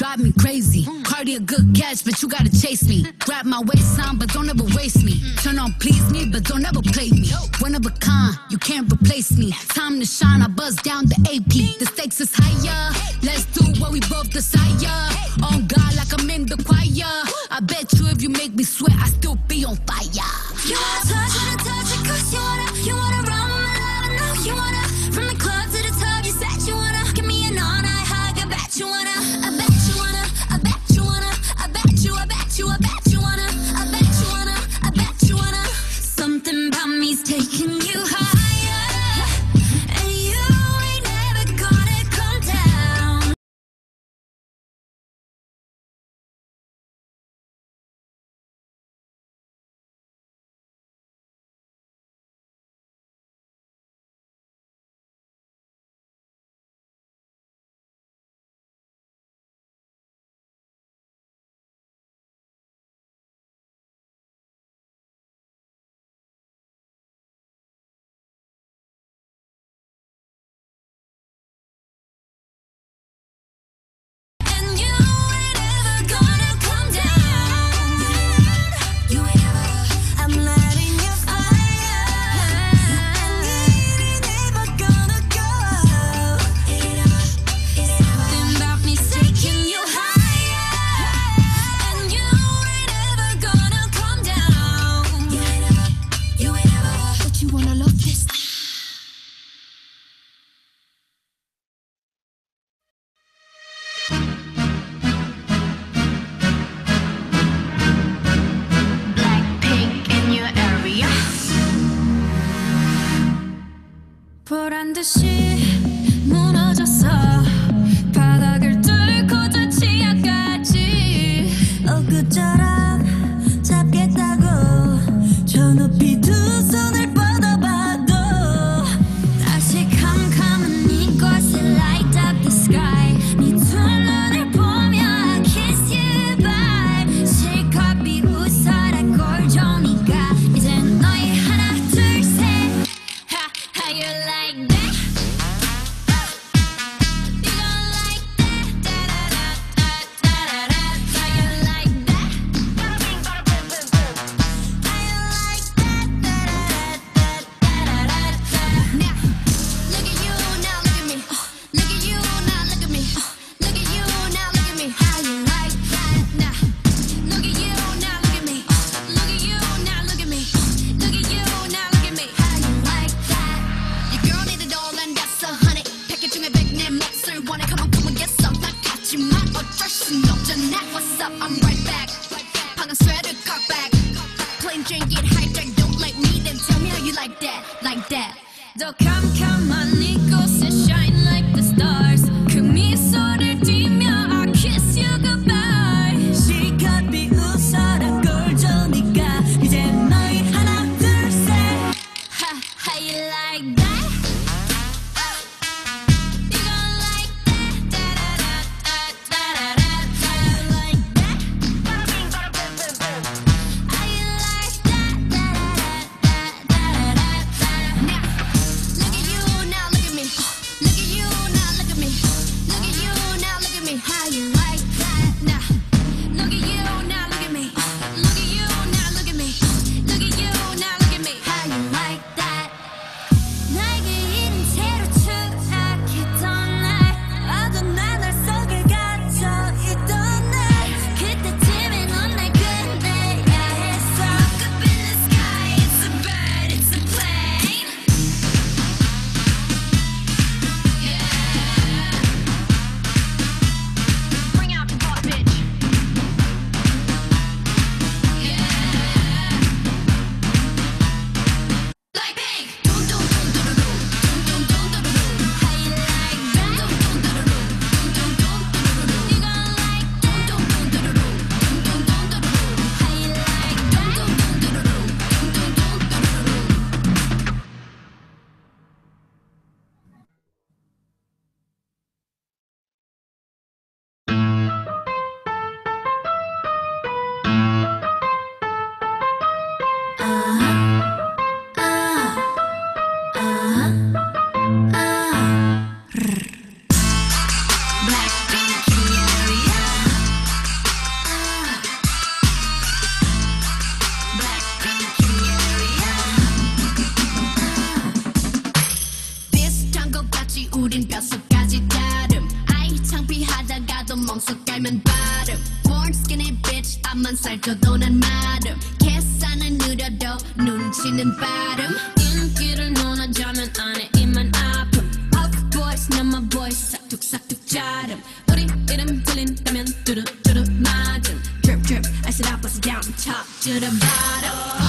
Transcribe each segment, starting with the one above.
drive me crazy. Cardi a good catch, but you gotta chase me. Grab my waistline, but don't ever waste me. Turn on please me, but don't ever play me. One of a kind, you can't replace me. Time to shine, I buzz down the AP. The stakes is higher. Let's do what we both desire. On God, like I'm in the choir. I bet you if you make me sweat, I still be on fire. You wanna touch, wanna touch it, cause you wanna, you wanna run my love, know you wanna from the club. 반드시 무너졌어. 려 눈치는 빠름. 인기를 논하자면 안에 입만 아픔. Of boys 나만 boys 싹둑싹둑 자름. 우리 이름 들린다면 뚜루뚜루 맞음. Drip drip I sit up I sit down top to the bottom.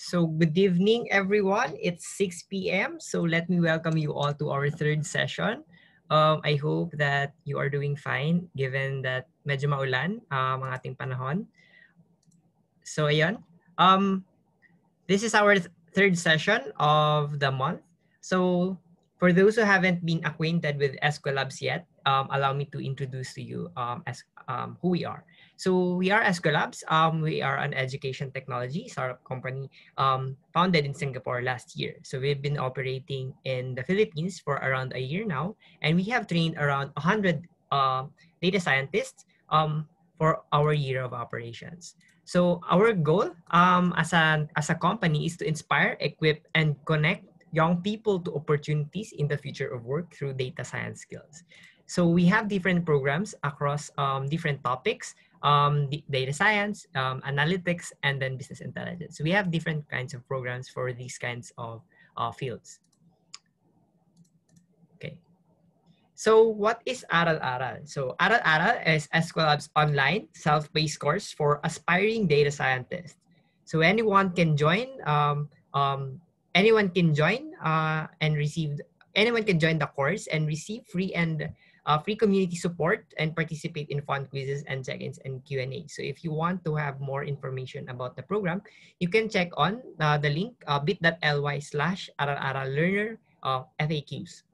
So good evening, everyone. It's 6 p.m. So let me welcome you all to our third session. Um, I hope that you are doing fine given that medyo maulan ah, um, ang ating panahon. So ayun. Um, this is our th third session of the month. So for those who haven't been acquainted with Esquilabs yet, um, allow me to introduce to you um, as, um, who we are. So we are Eskwelabs. Um, we are an education technology startup company um, founded in Singapore last year. So we've been operating in the Philippines for around a year now, and we have trained around 100 uh, data scientists um, for our year of operations. So our goal um, as, a, as a company is to inspire, equip, and connect young people to opportunities in the future of work through data science skills. So we have different programs across um, different topics, um, data science, um, analytics, and then business intelligence. So we have different kinds of programs for these kinds of uh, fields. Okay. So what is Aral Aral? So Aral Aral is Eskwelabs' online self-paced course for aspiring data scientists. So anyone can join. Um, um, anyone can join uh, and receive. Anyone can join the course and receive free and uh, free community support and participate in fun quizzes and check-ins and Q&A. So if you want to have more information about the program, you can check on uh, the link uh, bit.ly slash learner uh, FAQs.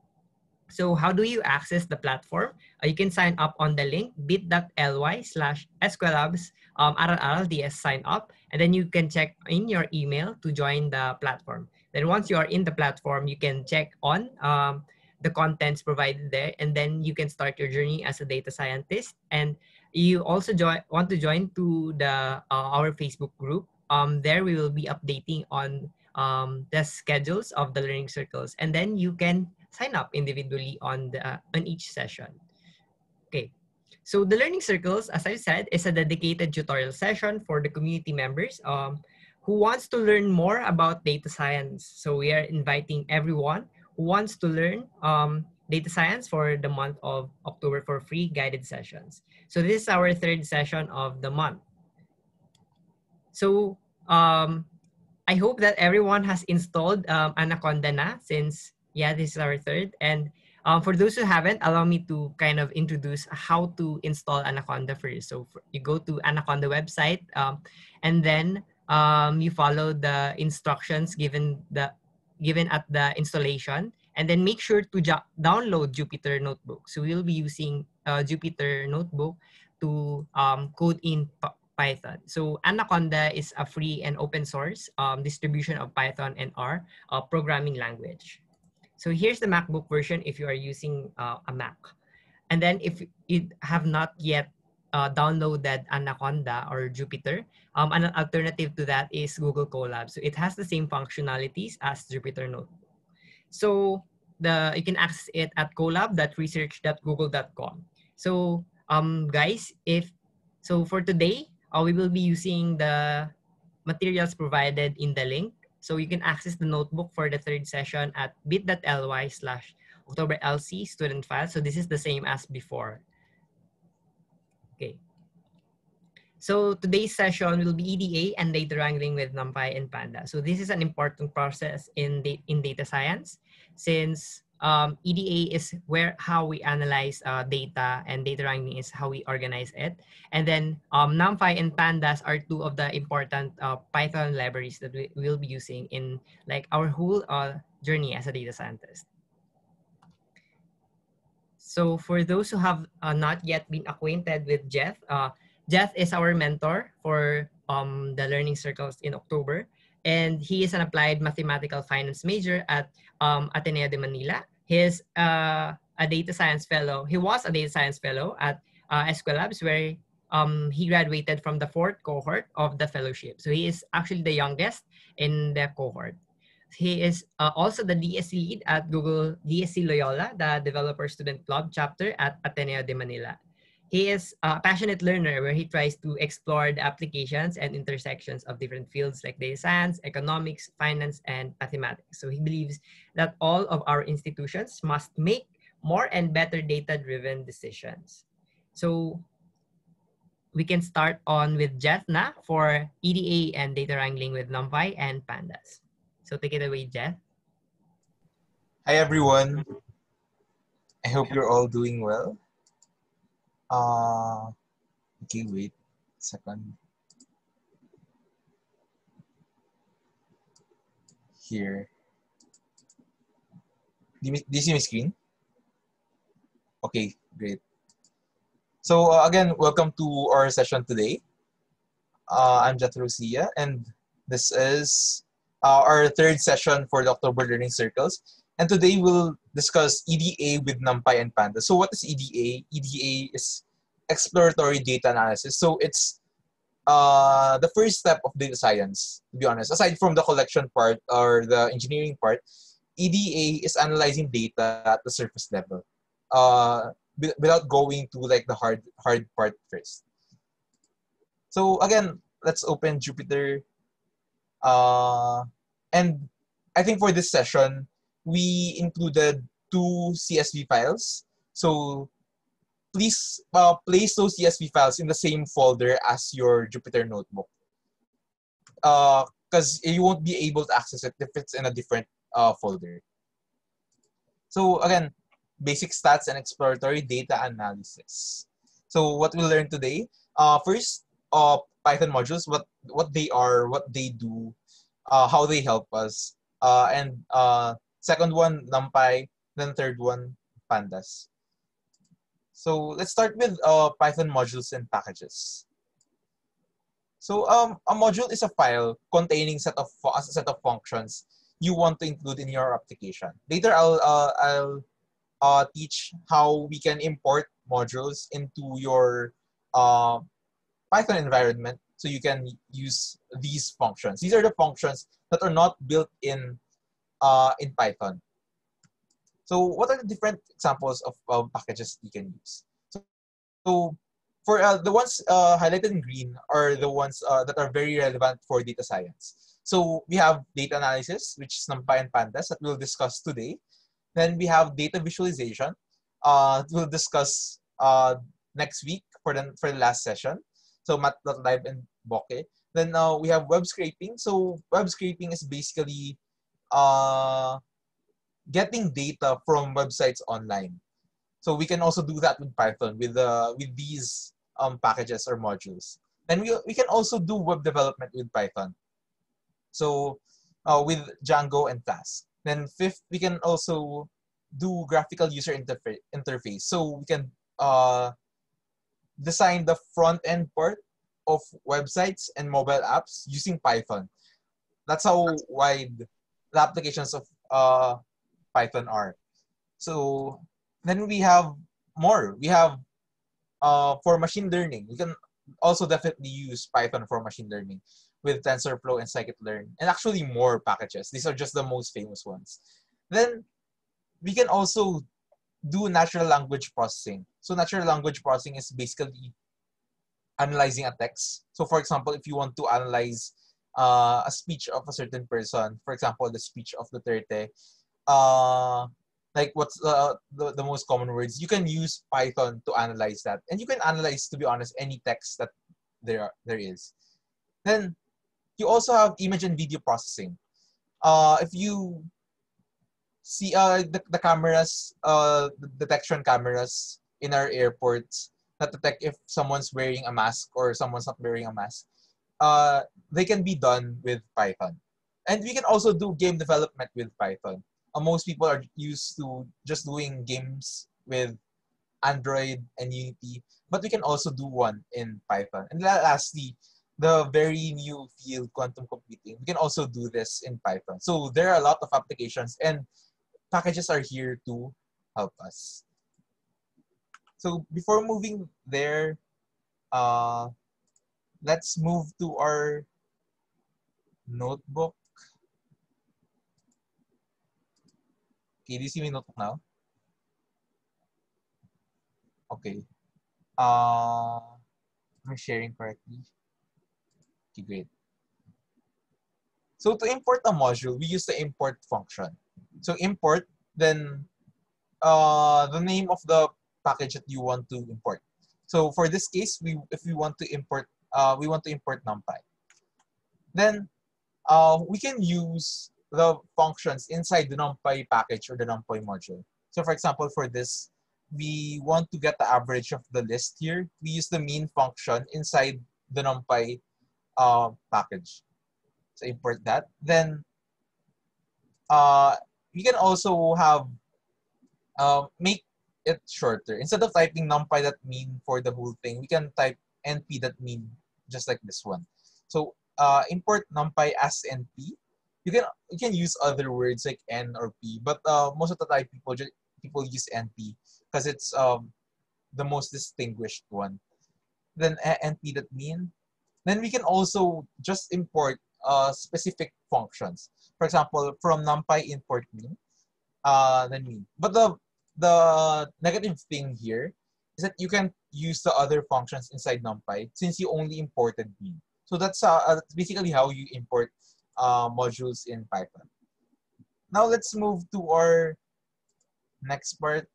So how do you access the platform? Uh, you can sign up on the link bit.ly slash eskwelabs um, sign up, and then you can check in your email to join the platform. Then once you are in the platform, you can check on um, the contents provided there, and then you can start your journey as a data scientist. And you also join, want to join to the uh, our Facebook group. Um, there we will be updating on um, the schedules of the learning circles, and then you can sign up individually on the uh, on each session. Okay, so the learning circles, as I said, is a dedicated tutorial session for the community members um, who wants to learn more about data science. So we are inviting everyone wants to learn um, data science for the month of October for free guided sessions. So this is our third session of the month. So um, I hope that everyone has installed um, Anaconda na since yeah, this is our third. And um, for those who haven't, allow me to kind of introduce how to install Anaconda first. So for, you go to Anaconda website um, and then um, you follow the instructions given the given at the installation and then make sure to download Jupyter Notebook. So we'll be using uh, Jupyter Notebook to um, code in Python. So Anaconda is a free and open source um, distribution of Python and R uh, programming language. So here's the MacBook version if you are using uh, a Mac. And then if you have not yet uh, downloaded Anaconda or Jupyter, um, an alternative to that is Google Colab. So it has the same functionalities as Jupyter Notebook. So the you can access it at colab.research.google.com. So um, guys, if so for today, uh, we will be using the materials provided in the link so you can access the notebook for the third session at bit.ly slash OctoberLC student file. So this is the same as before. Okay. So today's session will be EDA and data wrangling with NumPy and Panda. So this is an important process in, in data science since um, EDA is where how we analyze uh, data and data wrangling is how we organize it. And then um, NumPy and Pandas are two of the important uh, Python libraries that we will be using in like our whole uh, journey as a data scientist. So for those who have uh, not yet been acquainted with Jeth, uh, Jeth is our mentor for um, the learning circles in October and he is an applied mathematical finance major at um, Ateneo de Manila. He is uh, a data science fellow. He was a data science fellow at uh, Eskwelabs, where um, he graduated from the fourth cohort of the fellowship. So he is actually the youngest in the cohort. He is uh, also the DSC lead at Google DSC Loyola, the Developer Student Club chapter at Ateneo de Manila he is a passionate learner where he tries to explore the applications and intersections of different fields like data science, economics, finance, and mathematics. So he believes that all of our institutions must make more and better data-driven decisions. So we can start on with Jeth na for EDA and data wrangling with NumPy and Pandas. So take it away, Jeth. Hi, everyone. I hope you're all doing well. Uh, okay, wait. Second. Here. Do you, do you see my screen? Okay, great. So uh, again, welcome to our session today. Uh, I'm Jethro Sia, and this is uh, our third session for the October Learning Circles. And today we'll discuss EDA with NumPy and Panda. So what is EDA? EDA is exploratory data analysis. So it's uh, the first step of data science, to be honest. Aside from the collection part or the engineering part, EDA is analyzing data at the surface level uh, without going to like the hard hard part first. So again, let's open Jupyter. Uh, and I think for this session, we included two CSV files. So please uh, place those CSV files in the same folder as your Jupyter notebook. Because uh, you won't be able to access it if it's in a different uh, folder. So again, basic stats and exploratory data analysis. So what we learned today, uh, first, uh, Python modules, what, what they are, what they do, uh, how they help us, uh, and uh, second one, NumPy, then third one, Pandas. So let's start with uh, Python modules and packages. So um, a module is a file containing set of a set of functions you want to include in your application. Later, I'll uh, I'll uh, teach how we can import modules into your uh, Python environment so you can use these functions. These are the functions that are not built in uh, in Python. So what are the different examples of uh, packages you can use? So, so for uh, the ones uh, highlighted in green are the ones uh, that are very relevant for data science. So we have data analysis, which is NumPy and Pandas that we'll discuss today. Then we have data visualization. Uh, we'll discuss uh, next week for the, for the last session. So Matplotlib and Bokeh. Then uh, we have web scraping. So web scraping is basically uh, getting data from websites online. So we can also do that with Python with uh, with these um, packages or modules. Then we, we can also do web development with Python. So uh, with Django and Flask. Then fifth, we can also do graphical user interfa interface. So we can uh, design the front end part of websites and mobile apps using Python. That's how wide the applications of uh, Python are. So then we have more. We have uh, for machine learning. We can also definitely use Python for machine learning with TensorFlow and scikit-learn, and actually more packages. These are just the most famous ones. Then we can also do natural language processing. So natural language processing is basically analyzing a text. So for example, if you want to analyze uh, a speech of a certain person, for example, the speech of Duterte, uh, like what's uh, the, the most common words, you can use Python to analyze that. And you can analyze, to be honest, any text that there, are, there is. Then you also have image and video processing. Uh, if you see uh, the, the cameras, uh, detection cameras in our airports that detect if someone's wearing a mask or someone's not wearing a mask, uh, they can be done with Python. And we can also do game development with Python uh, most people are used to just doing games with Android and Unity, but we can also do one in Python. And lastly, the very new field, quantum computing, we can also do this in Python. So there are a lot of applications and packages are here to help us. So before moving there, uh, let's move to our notebook. Okay, do you see my notebook now? Okay. Uh, am I sharing correctly? Okay, great. So to import a module, we use the import function. So import, then uh, the name of the package that you want to import. So for this case, we if we want to import, uh, we want to import NumPy. Then uh, we can use the functions inside the NumPy package or the NumPy module. So for example, for this, we want to get the average of the list here. We use the mean function inside the NumPy uh, package. So import that. Then uh, we can also have um, make it shorter. Instead of typing numpy that mean for the whole thing, we can type np that mean just like this one. So uh, import numpy as np. You can you can use other words like n or p, but uh, most of the time people just people use np because it's um the most distinguished one. Then a- mean. Then we can also just import uh, specific functions. For example, from numpy import mean, uh, then mean. But the the negative thing here is that you can use the other functions inside NumPy since you only imported mean. So that's, uh, uh, that's basically how you import uh, modules in Python. Now let's move to our next part.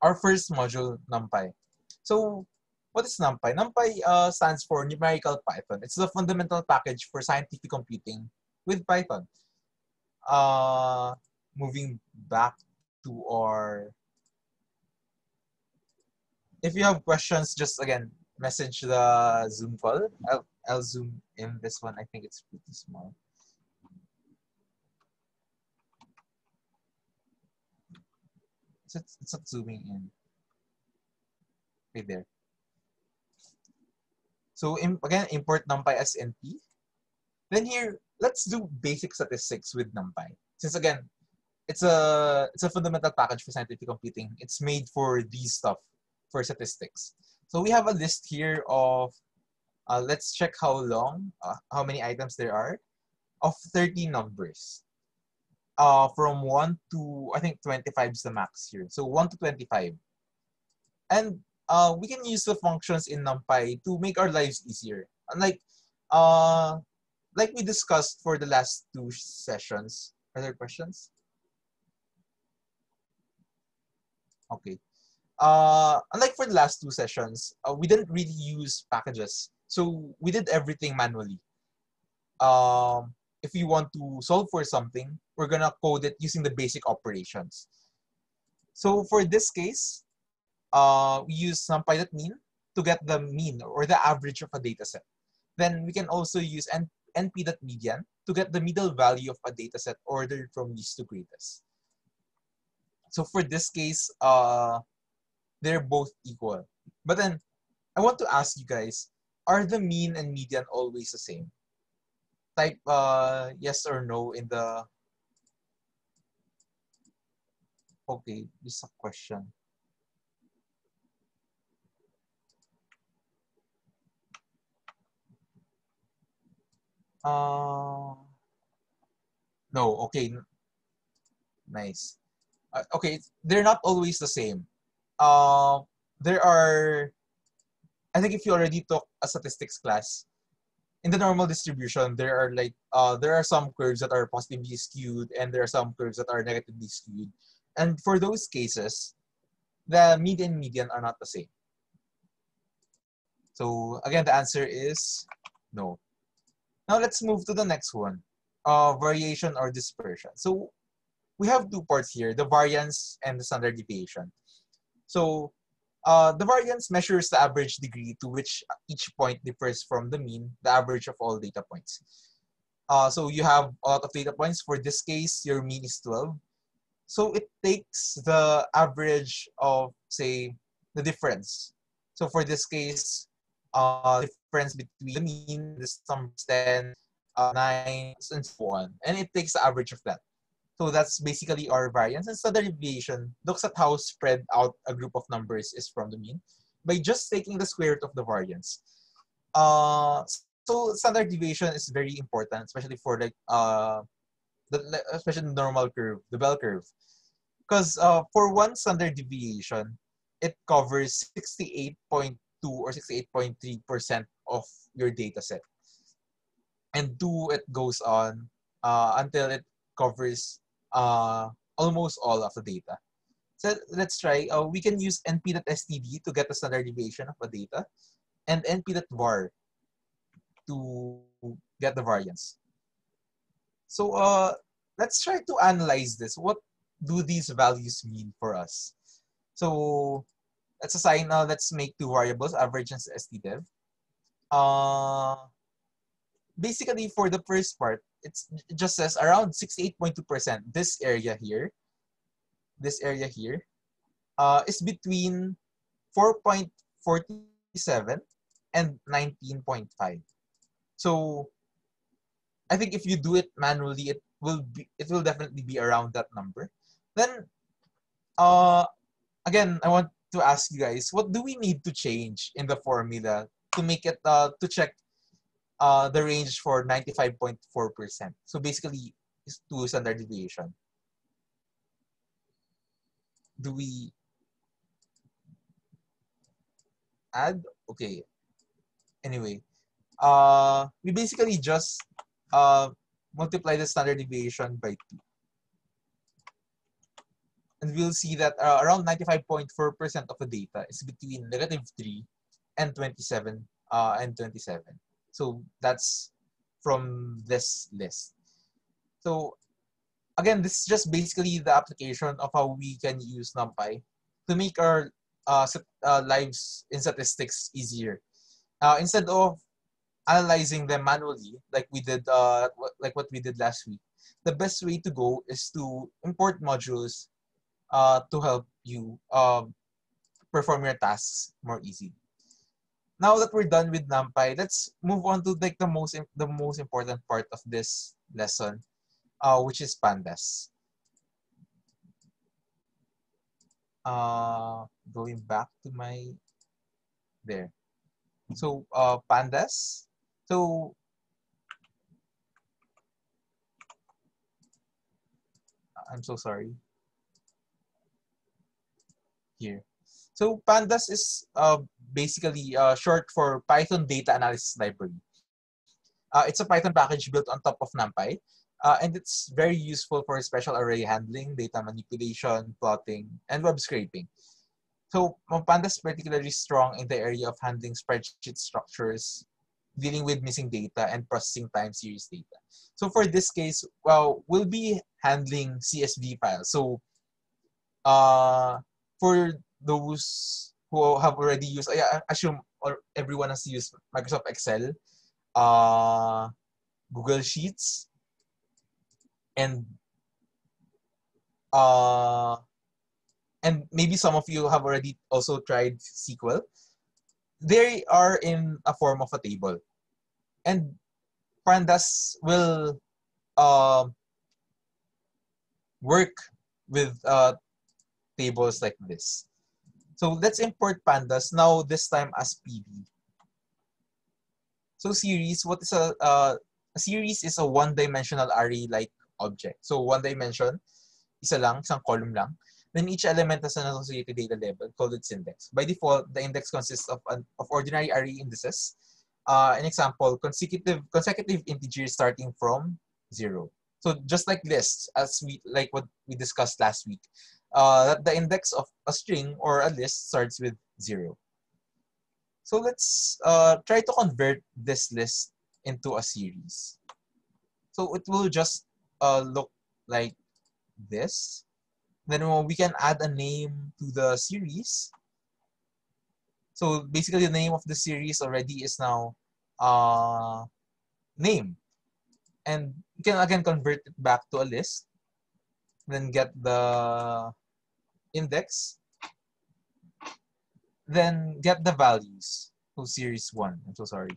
Our first module, NumPy. So what is NumPy? NumPy uh, stands for Numerical Python. It's the fundamental package for scientific computing with Python. Uh, moving back to our if you have questions just again message the zoom call i'll, I'll zoom in this one i think it's pretty small it's, not zooming in right there so again import numpy as np then here let's do basic statistics with numpy since again it's a it's a fundamental package for scientific computing. It's made for these stuff for statistics. So we have a list here of uh, let's check how long, uh, how many items there are of 30 numbers. Uh, from 1 to, I think 25 is the max here. So 1 to 25. And uh, we can use the functions in NumPy to make our lives easier. Like, uh, like we discussed for the last two sessions. Are there questions? Okay. Uh, unlike for the last two sessions, uh, we didn't really use packages. So we did everything manually. Um, if we want to solve for something, we're gonna code it using the basic operations. So for this case, uh, we use some pilot mean to get the mean or the average of a data set. Then we can also use np.median to get the middle value of a data set ordered from least to greatest. So for this case, uh, they're both equal. But then I want to ask you guys, are the mean and median always the same? Type uh, yes or no in the... Okay, this is a question. Uh, no, okay. Nice. Uh, okay, they're not always the same. Uh, there are, I think if you already took a statistics class, in the normal distribution, there are like, uh, there are some curves that are positively skewed and there are some curves that are negatively skewed. And for those cases, the mean and median are not the same. So again, the answer is no. Now let's move to the next one, uh, variation or dispersion. So we have two parts here, the variance and the standard deviation. So uh, the variance measures the average degree to which each point differs from the mean, the average of all data points. Uh, so you have a lot of data points. For this case, your mean is 12. So it takes the average of, say, the difference. So for this case, uh, difference between the mean, the sum 10, uh, 9, and so on. And it takes the average of that. So that's basically our variance. And standard deviation looks at how spread out a group of numbers is from the mean by just taking the square root of the variance. Uh, so standard deviation is very important, especially for like uh, the especially the normal curve, the bell curve, because uh, for one standard deviation, it covers 68.2 or 68.3 percent of your data set, and two it goes on uh, until it covers uh, almost all of the data. So let's try. Uh, we can use np.std to get the standard deviation of the data and np.var to get the variance. So uh, let's try to analyze this. What do these values mean for us? So let's assign, uh, let's make two variables, average and stdev. Uh, basically for the first part, it's, it just says around 68.2%. This area here, this area here, uh, is between 4.47 and 19.5. So I think if you do it manually, it will be it will definitely be around that number. Then uh again I want to ask you guys, what do we need to change in the formula to make it uh to check uh the range for 95.4%? So basically is to standard deviation. Do we add? Okay. Anyway, uh, we basically just uh, multiply the standard deviation by 2. And we'll see that uh, around 95.4% of the data is between negative 3 and 27 uh, and 27. So that's from this list. So again, this is just basically the application of how we can use NumPy to make our uh, uh, lives in statistics easier. Uh, instead of analyzing them manually, like we did, uh, like what we did last week, the best way to go is to import modules uh, to help you um, perform your tasks more easy. Now that we're done with NumPy, let's move on to like the most the most important part of this lesson, uh, which is pandas. Uh, going back to my there. So uh, pandas. So I'm so sorry. Here. So pandas is uh, basically uh, short for Python Data Analysis Library. Uh, it's a Python package built on top of NumPy, uh, and it's very useful for special array handling, data manipulation, plotting, and web scraping. So Pandas is particularly strong in the area of handling spreadsheet structures, dealing with missing data, and processing time series data. So for this case, well, we'll be handling CSV files. So uh, for those who have already used, I assume or everyone has used Microsoft Excel, uh, Google Sheets, and uh, and maybe some of you have already also tried SQL. They are in a form of a table, and pandas will uh, work with uh, tables like this. So let's import pandas now this time as pd. So series, what is a, uh, a series is a one-dimensional array-like object. So one dimension, isa lang, isang column lang. Then each element has an associated data label called its index. By default, the index consists of, an, of ordinary array indices. Uh, an example, consecutive consecutive integers starting from zero. So just like lists, as we like what we discussed last week, uh, the index of a string or a list starts with zero. So let's uh, try to convert this list into a series. So it will just uh, look like this. Then we can add a name to the series. So basically the name of the series already is now uh, name. And you can again convert it back to a list. Then get the index. Then get the values. So series 1. I'm so sorry.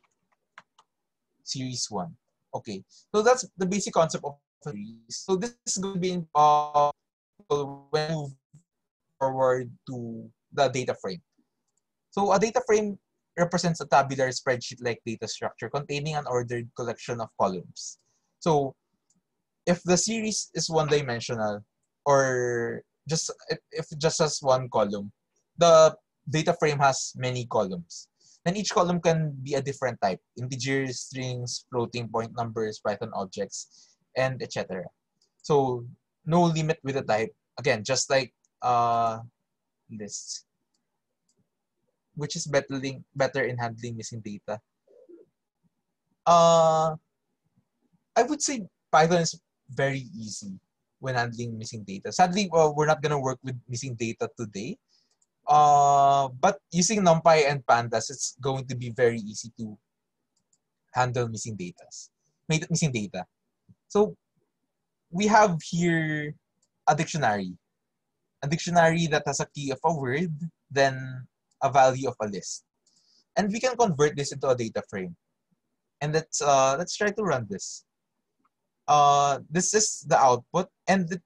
Series 1. Okay. So that's the basic concept of series. So this is going to be in, uh, when move forward to the data frame. So a data frame represents a tabular spreadsheet-like data structure containing an ordered collection of columns. So if the series is one-dimensional or just if just as one column, the data frame has many columns. And each column can be a different type, integers, strings, floating point numbers, Python objects, and etc. So no limit with the type. Again, just like uh, lists, which is better, better in handling missing data. Uh, I would say Python is very easy when handling missing data. Sadly, well, we're not going to work with missing data today. Uh, but using NumPy and Pandas, it's going to be very easy to handle missing data. missing data. So we have here a dictionary. A dictionary that has a key of a word, then a value of a list. And we can convert this into a data frame. And let's uh, let's try to run this. Uh, this is the output, and it,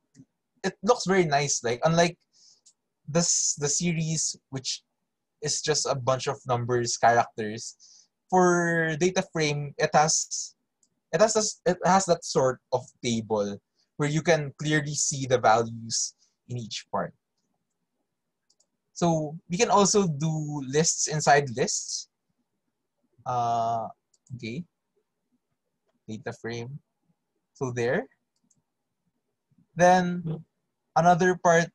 it looks very nice. Like unlike this the series, which is just a bunch of numbers, characters. For data frame, it has it has this, it has that sort of table where you can clearly see the values in each part. So we can also do lists inside lists. Uh, okay. Data frame. So there. Then another part.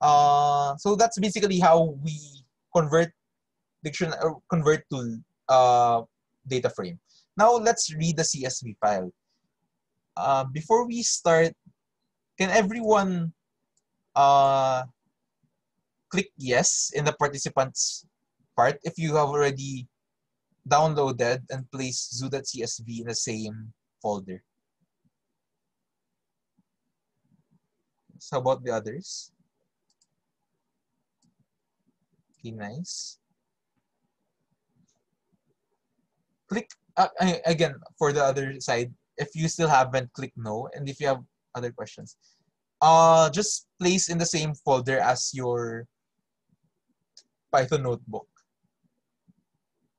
Uh, so that's basically how we convert diction or convert to uh, data frame. Now let's read the CSV file. Uh, before we start, can everyone uh, click yes in the participants part if you have already downloaded and placed zoo.csv in the same folder? How about the others? Okay, nice. Click uh, again for the other side. If you still haven't, click no, and if you have other questions, uh, just place in the same folder as your Python notebook.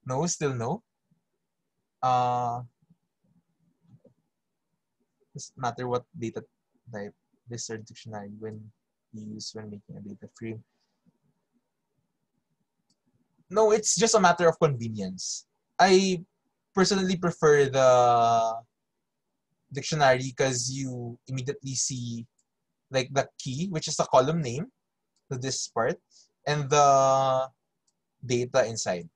No, still no. Uh, doesn't matter what data type or dictionary when you use when making a data frame. No, it's just a matter of convenience. I personally prefer the dictionary because you immediately see like the key, which is the column name to this part, and the data inside.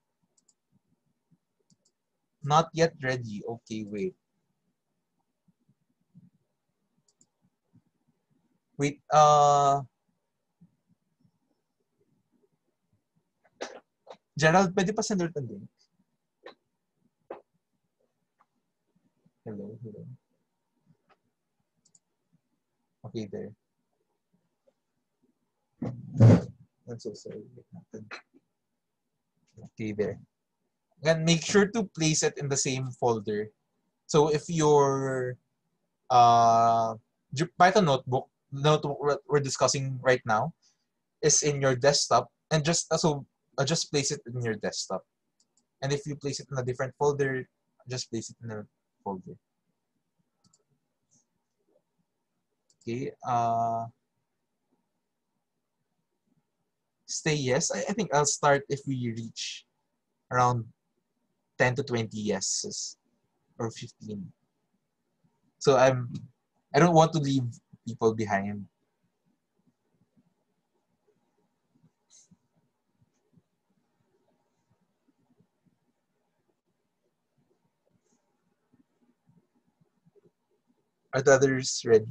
Not yet ready. Okay, wait. Wait, uh, Gerald, pwede pa send ulit link? Hello, hello. Okay, there. I'm so sorry. Okay, there. And make sure to place it in the same folder. So if your uh, Python notebook, notebook we're- we're discussing right now, is in your desktop, and just also uh, just place it in your desktop. And if you place it in a different folder, just place it in a folder. Okay. Uh, stay yes. I, I think I'll start if we reach around 10 to 20 yeses or 15. So I'm I don't want to leave people behind. Are the others ready?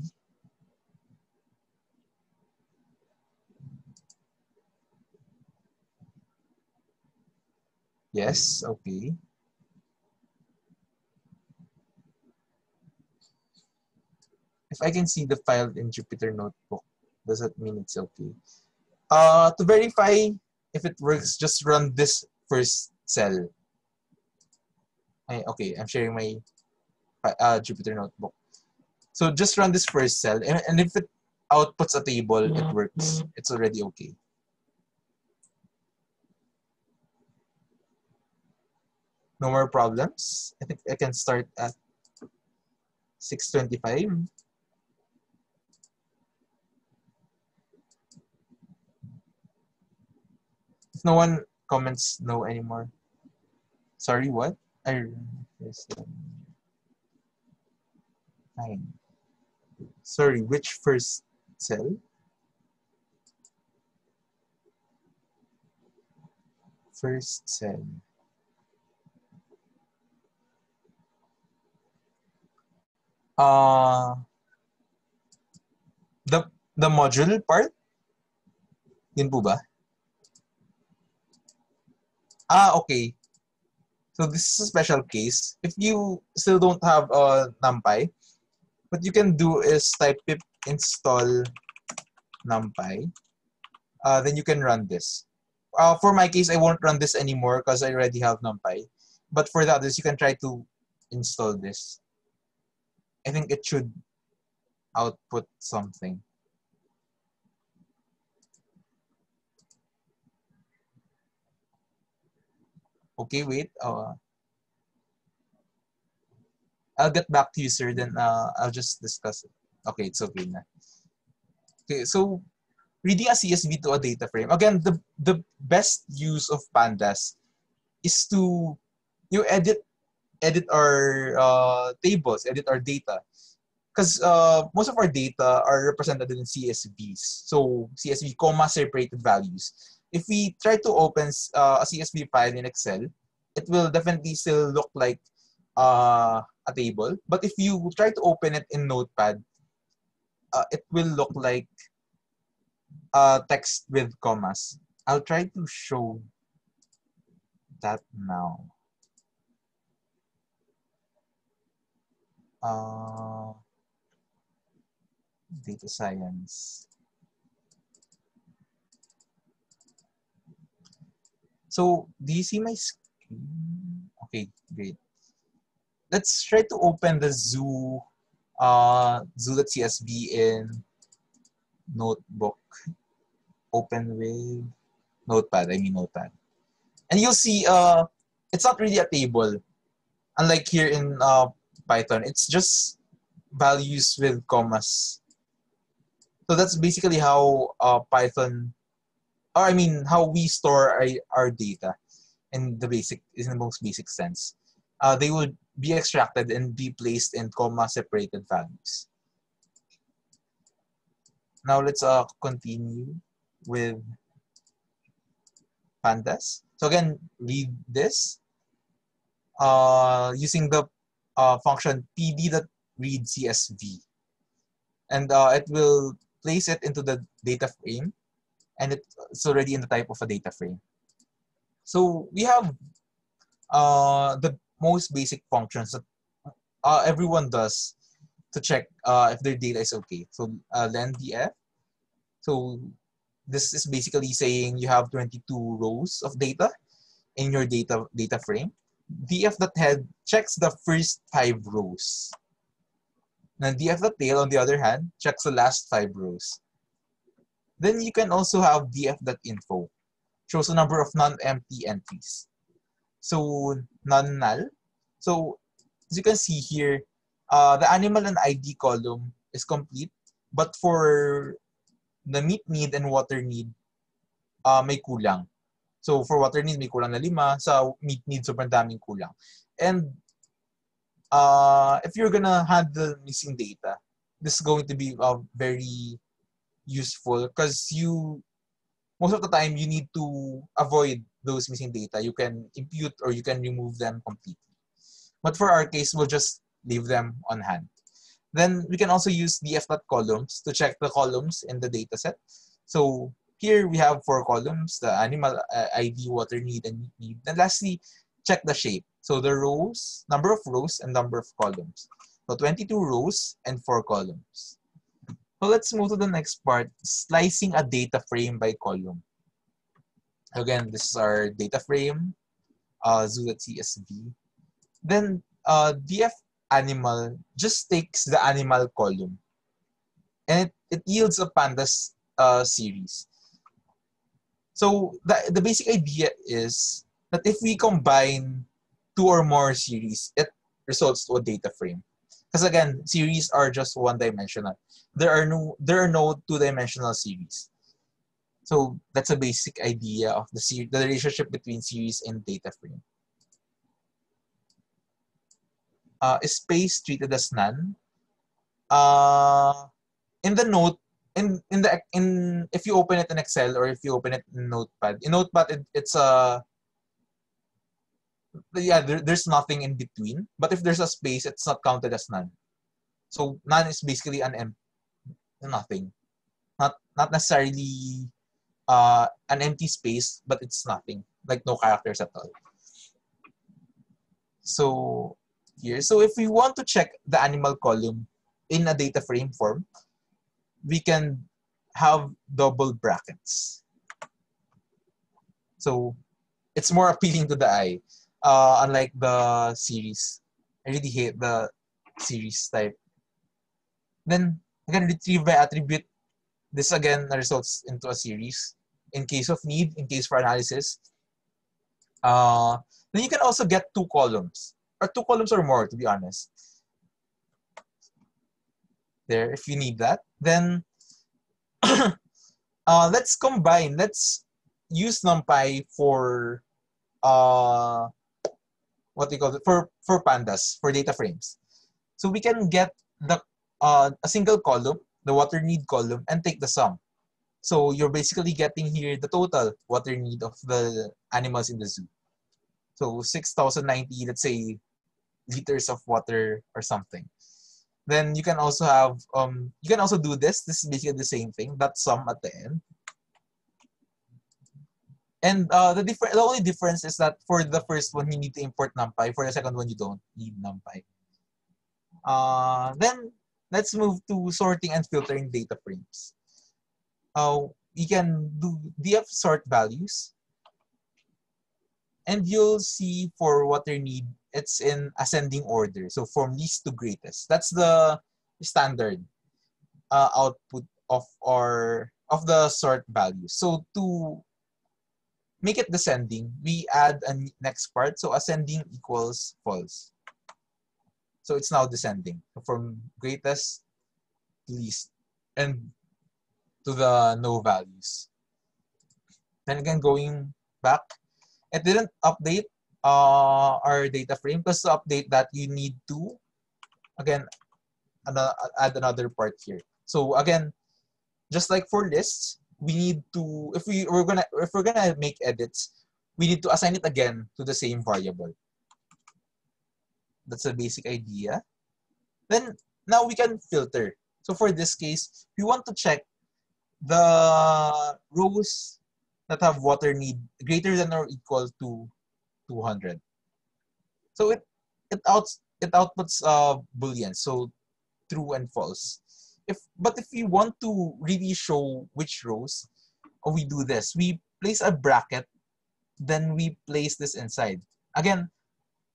Yes, okay. If I can see the file in Jupyter Notebook, does that mean it's okay? Uh, to verify if it works, just run this first cell. I, okay, I'm sharing my uh, Jupyter Notebook. So just run this first cell, and, and if it outputs a table, it works. It's already okay. No more problems. I think I can start at 625. No one comments no anymore. Sorry, what? I fine. Sorry, which first cell? First cell. Uh, the the module part? Yun po ba? Ah, okay. So this is a special case. If you still don't have uh, NumPy, what you can do is type pip install NumPy. Uh, then you can run this. Uh, for my case, I won't run this anymore because I already have NumPy. But for the others, you can try to install this. I think it should output something. Okay, wait. Uh, I'll get back to you, sir. Then uh, I'll just discuss it. Okay, it's okay na. Okay, so reading a CSV to a data frame. Again, the, the best use of pandas is to you edit edit our uh, tables, edit our data. Because uh, most of our data are represented in CSVs. So CSV comma separated values. If we try to open uh, a CSV file in Excel, it will definitely still look like uh, a table. But if you try to open it in Notepad, uh, it will look like uh, text with commas. I'll try to show that now. Uh, data science. So, do you see my screen? Okay, great. Let's try to open the zoo, uh, zoo.csv in notebook. Open with notepad, I mean notepad. And you'll see, uh, it's not really a table. Unlike here in uh, Python, it's just values with commas. So that's basically how uh, Python, I mean, how we store our, data in the basic, in the most basic sense. Uh, they would be extracted and be placed in comma separated values. Now let's uh, continue with pandas. So again, read this uh, using the uh, function pd.read CSV. And uh, it will place it into the data frame and it's already in the type of a data frame. So we have uh, the most basic functions that uh, everyone does to check uh, if their data is okay. So uh, df. So this is basically saying you have 22 rows of data in your data data frame. df.head checks the first five rows. Now df.tail, on the other hand, checks the last five rows. Then you can also have df.info, shows the number of non-empty entries. So non-null. So as you can see here, uh, the animal and ID column is complete, but for the meat need and water need, uh, may kulang. So for water need, may kulang na lima. Sa meat need, sobrang daming kulang. And uh, if you're gonna handle missing data, this is going to be uh, very useful because you, most of the time, you need to avoid those missing data. You can impute or you can remove them completely. But for our case, we'll just leave them on hand. Then we can also use df.columns to check the columns in the dataset. So here we have four columns, the animal uh, ID, water need, and need. And lastly, check the shape. So the rows, number of rows, and number of columns. So 22 rows and four columns. So let's move to the next part, slicing a data frame by column. Again, this is our data frame, uh, zoo.csv. Then uh, df animal just takes the animal column and it, it yields a pandas uh, series. So the, the basic idea is that if we combine two or more series, it results to a data frame. Because again, series are just one-dimensional. There are no there are no two-dimensional series. So that's a basic idea of the series, the relationship between series and data frame. uh, space treated as none. Uh, in the note, in in the in if you open it in Excel or if you open it in Notepad, in Notepad it, it's a yeah there, there's nothing in between. But if there's a space, it's not counted as none. So none is basically an empty nothing, not not necessarily uh, an empty space, but it's nothing like no characters at all. So here, so if we want to check the animal column in a data frame form, we can have double brackets. So it's more appealing to the eye, uh, unlike the series. I really hate the series type. Then I can retrieve by attribute. This again results into a series. In case of need, in case for analysis. Uh, then you can also get two columns, or two columns or more, to be honest. There, if you need that. Then uh, let's combine. Let's use NumPy for uh, what you call it for for pandas for data frames. So we can get the uh, a single column, the water need column, and take the sum. So you're basically getting here the total water need of the animals in the zoo. So 6,090, let's say, liters of water or something. Then you can also have, um, you can also do this. This is basically the same thing, that sum at the end. And uh, the different, the only difference is that for the first one, you need to import NumPy. For the second one, you don't need NumPy. Uh, then let's move to sorting and filtering data frames. Uh, we can do df sort values. And you'll see for water need, it's in ascending order. So from least to greatest. That's the standard uh, output of our of the sort value. So to make it descending, we add a next part. So ascending equals false. So it's now descending from greatest to least and to the no values. Then again, going back, it didn't update uh, our data frame because to update that you need to, again, add another part here. So again, just like for lists, we need to, if we, we're gonna, if we're gonna make edits, we need to assign it again to the same variable. That's a basic idea. Then now we can filter. So for this case, we want to check the rows that have water need greater than or equal to 200. So it it outs it outputs uh boolean, so true and false. If but if we want to really show which rows, oh, we do this. We place a bracket, then we place this inside. Again,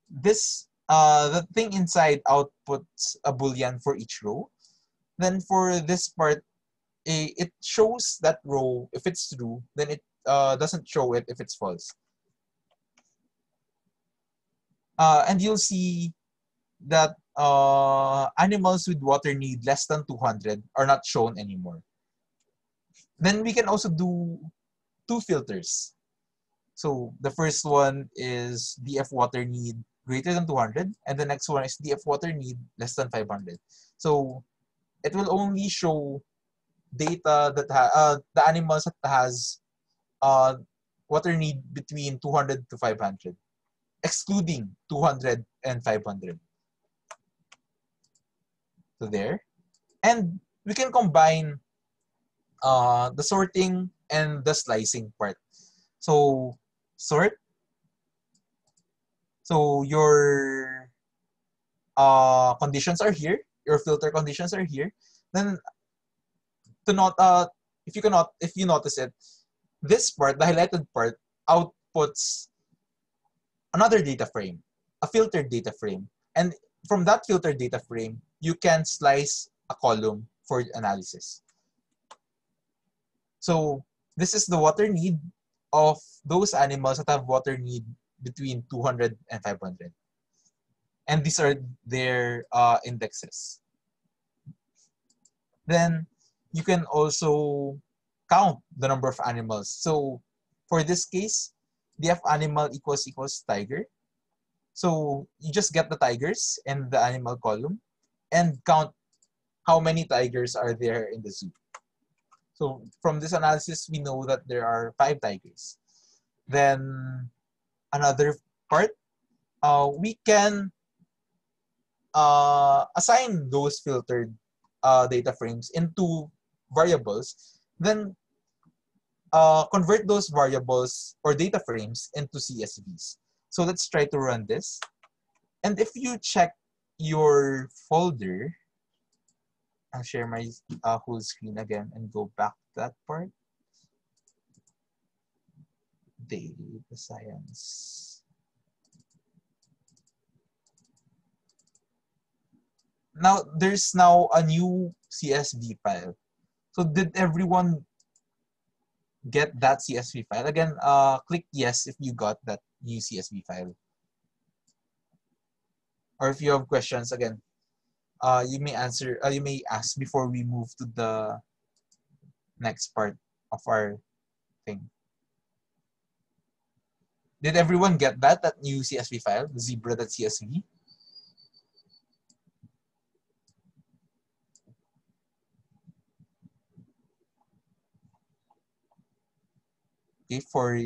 this uh, the thing inside outputs a boolean for each row. Then for this part, it shows that row if it's true, then it uh, doesn't show it if it's false. Uh, and you'll see that uh, animals with water need less than 200 are not shown anymore. Then we can also do two filters. So the first one is DF water need greater than 200 and the next one is DF water need less than 500. So it will only show data that ha uh, the animals that has uh, water need between 200 to 500, excluding 200 and 500. There. And we can combine uh, the sorting and the slicing part. So sort so your uh, conditions are here. Your filter conditions are here. Then to not uh, if you cannot if you notice it, this part, the highlighted part, outputs another data frame, a filtered data frame. And from that filtered data frame, you can slice a column for analysis. So this is the water need of those animals that have water need between 200 and 500. And these are their uh, indexes. Then you can also count the number of animals. So for this case, df animal equals equals tiger. So you just get the tigers and the animal column and count how many tigers are there in the zoo. So from this analysis, we know that there are five tigers. Then another part, uh, we can uh, assign those filtered uh, data frames into variables, then uh, convert those variables or data frames into CSVs. So let's try to run this. And if you check your folder, I'll share my uh, whole screen again and go back to that part. Data science. Now, there's now a new CSV file. So did everyone get that CSV file? Again, uh, click yes if you got that new CSV file. Or if you have questions, again, uh, you may answer, uh, you may ask before we move to the next part of our thing. Did everyone get that, that new CSV file, the zebra.csv? Okay, for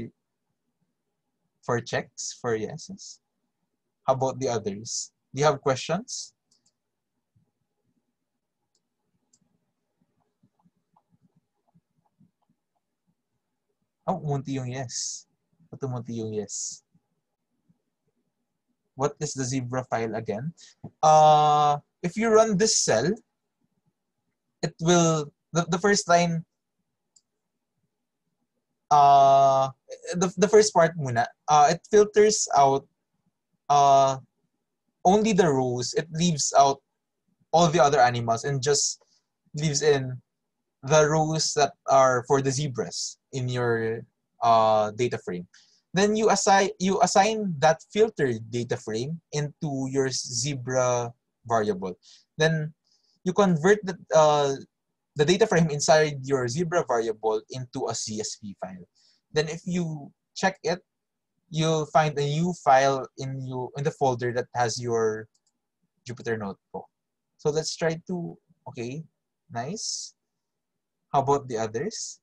for checks, for yeses. How about the others? Do you have questions? Oh, munti yung yes. Ito munti yung yes. What is the zebra file again? Uh, if you run this cell, it will, the, the first line, uh, the, the first part muna, uh, it filters out uh, only the rows. It leaves out all the other animals and just leaves in the rows that are for the zebras in your uh, data frame. Then you assign you assign that filtered data frame into your zebra variable. Then you convert the uh, the data frame inside your zebra variable into a CSV file. Then if you check it, you'll find a new file in you in the folder that has your Jupyter notebook. So let's try to okay, nice. How about the others?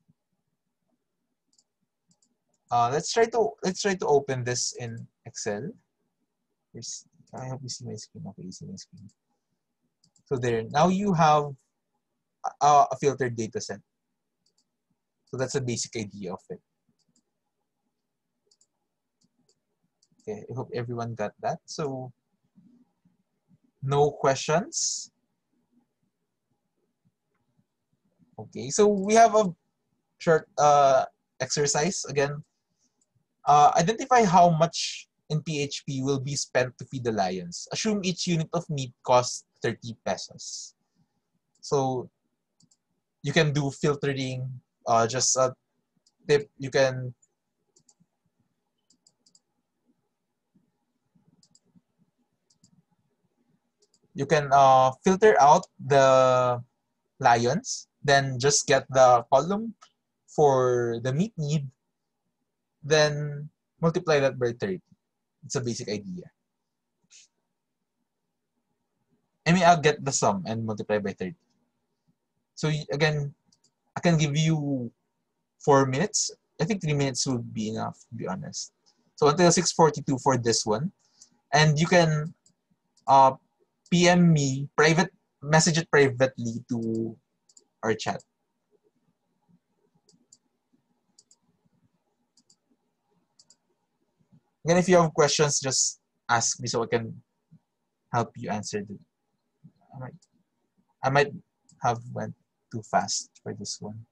Uh, let's try to let's try to open this in Excel. Here's, I hope you see my screen. Okay, you see my screen. So there, now you have a, a filtered data set. So that's the basic idea of it. Okay, I hope everyone got that. So no questions. Okay, so we have a short uh, exercise again. Uh, identify how much in PHP will be spent to feed the lions. Assume each unit of meat costs 30 pesos. So you can do filtering, uh, just a tip, you can you can uh, filter out the lions, then just get the column for the meat need, then multiply that by 30. It's a basic idea. I mean, I'll get the sum and multiply by 30. So again, I can give you four minutes. I think three minutes would be enough, to be honest. So until 6.42 for this one. And you can uh, PM me, private, message it privately to our chat. Again, if you have questions, just ask me so I can help you answer them. I might, I might have went too fast for this one.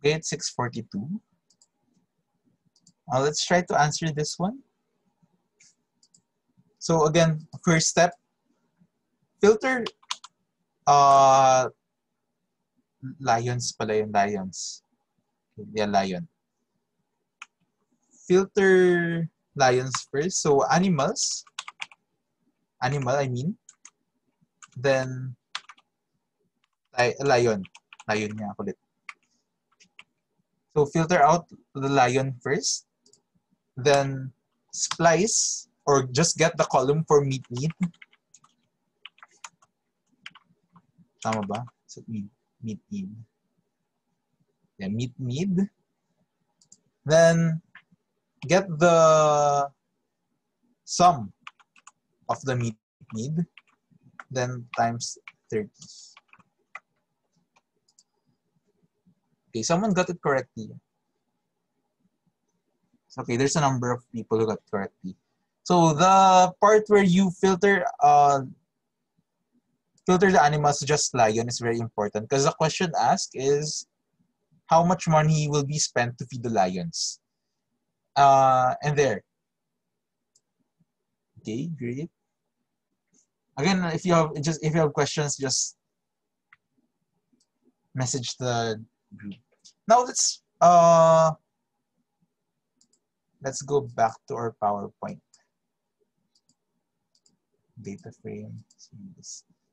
Okay, it's 642. Uh, let's try to answer this one. So again, first step, filter uh, lions pala yung lions. Yeah, lion. Filter lions first. So animals, animal I mean. Then li- lion. Lion. So filter out the lion first. Then splice or just get the column for meat meat. Tama ba? So meat meat meat. Yeah, meat meat. Then get the sum of the meat need then times 30 okay someone got it correctly okay there's a number of people who got it correctly so the part where you filter uh filter the animals just lion is very important because the question asked is how much money will be spent to feed the lions uh, and there. Okay, great. Again, if you have just if you have questions, just message the Now let's uh let's go back to our PowerPoint. Data frame.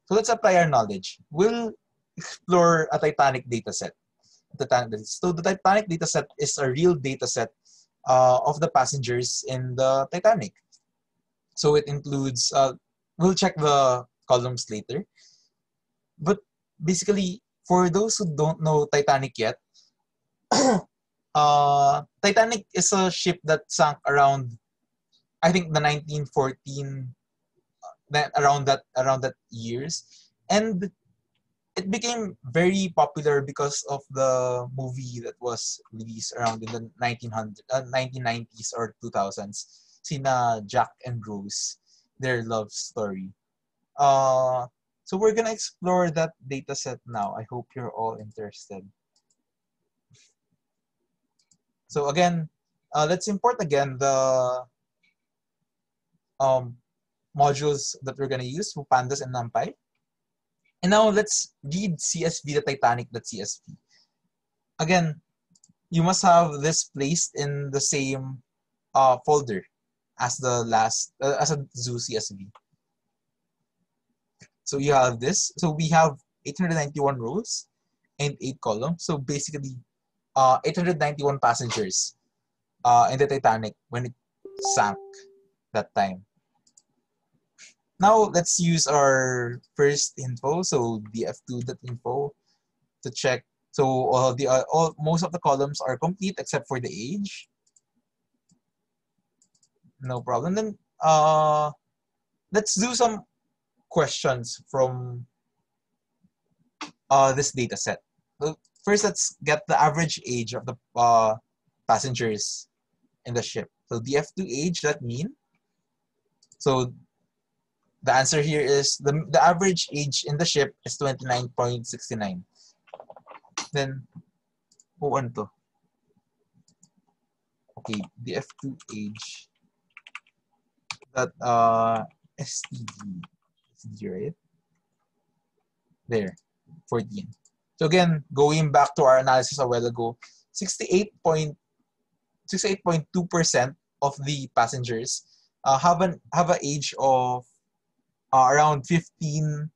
So let's apply our knowledge. We'll explore a Titanic data set. So the Titanic data set is a real data set uh, of the passengers in the Titanic. So it includes, uh, we'll check the columns later. But basically, for those who don't know Titanic yet, uh, Titanic is a ship that sank around, I think, the 1914, uh, that around that around that years, and it became very popular because of the movie that was released around in the 1900, uh, 1990s or 2000s. Sina Jack and Rose, their love story. Uh, so we're gonna explore that data set now. I hope you're all interested. So again, uh, let's import again the um, modules that we're gonna use, for Pandas and NumPy. And now let's read CSV the Titanic.csv. Again, you must have this placed in the same uh, folder as the last, uh, as a zoo CSV. So you have this. So we have 891 rows and 8 columns. So basically, uh, 891 passengers uh, in the Titanic when it sank that time. Now let's use our first info, so df2.info to check. So all the uh, all most of the columns are complete except for the age. No problem. Then uh, let's do some questions from uh, this data set. First, let's get the average age of the uh, passengers in the ship. So df2 age, that mean. So the answer here is the, the average age in the ship is 29.69. Then, oh, ano to? Okay, the F2 age. That, uh, STD. STD, right? There, 14. So again, going back to our analysis a while ago, 68.2% of the passengers uh, have an have an age of uh, around 15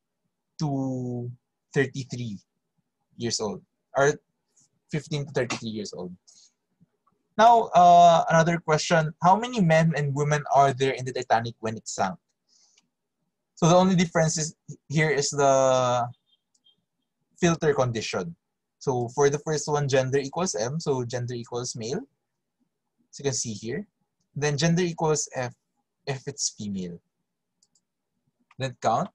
to 33 years old or 15 to 33 years old now uh, another question how many men and women are there in the titanic when it sank so the only difference is here is the filter condition. So for the first one gender equals m. So gender equals male. So you can see here. Then gender equals f if it's female. That count.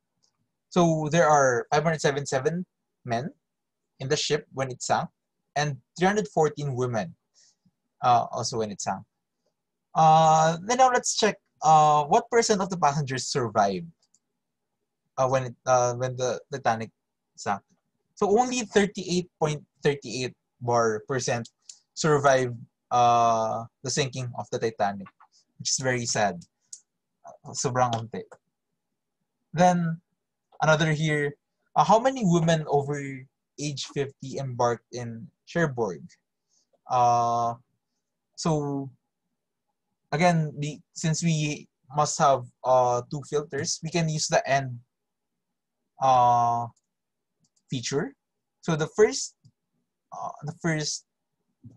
So there are 577 men in the ship when it sank and 314 women uh, also when it sank. Uh, then now let's check uh, what percent of the passengers survived uh, when it uh, when the Titanic sank. So only 38.38 bar percent survived uh, the sinking of the Titanic, which is very sad. Sobrang konti. Then, another here, uh, how many women over age 50 embarked in Cherbourg? Uh, so, again, the, since we must have uh, two filters, we can use the end uh, feature. So the first, uh, the first,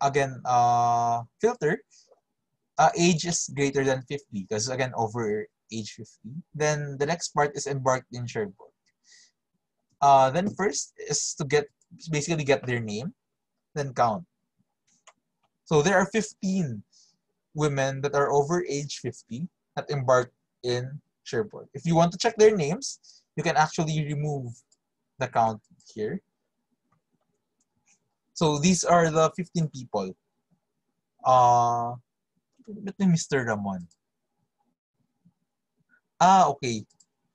again, uh, filter, uh, age is greater than 50 because again, over age 50. Then the next part is embarked in Cherbourg. Uh, then first is to get, basically get their name, then count. So there are 15 women that are over age 50 that embarked in Cherbourg. If you want to check their names, you can actually remove the count here. So these are the 15 people. Uh, let me Mr. Ramon. Ah, okay.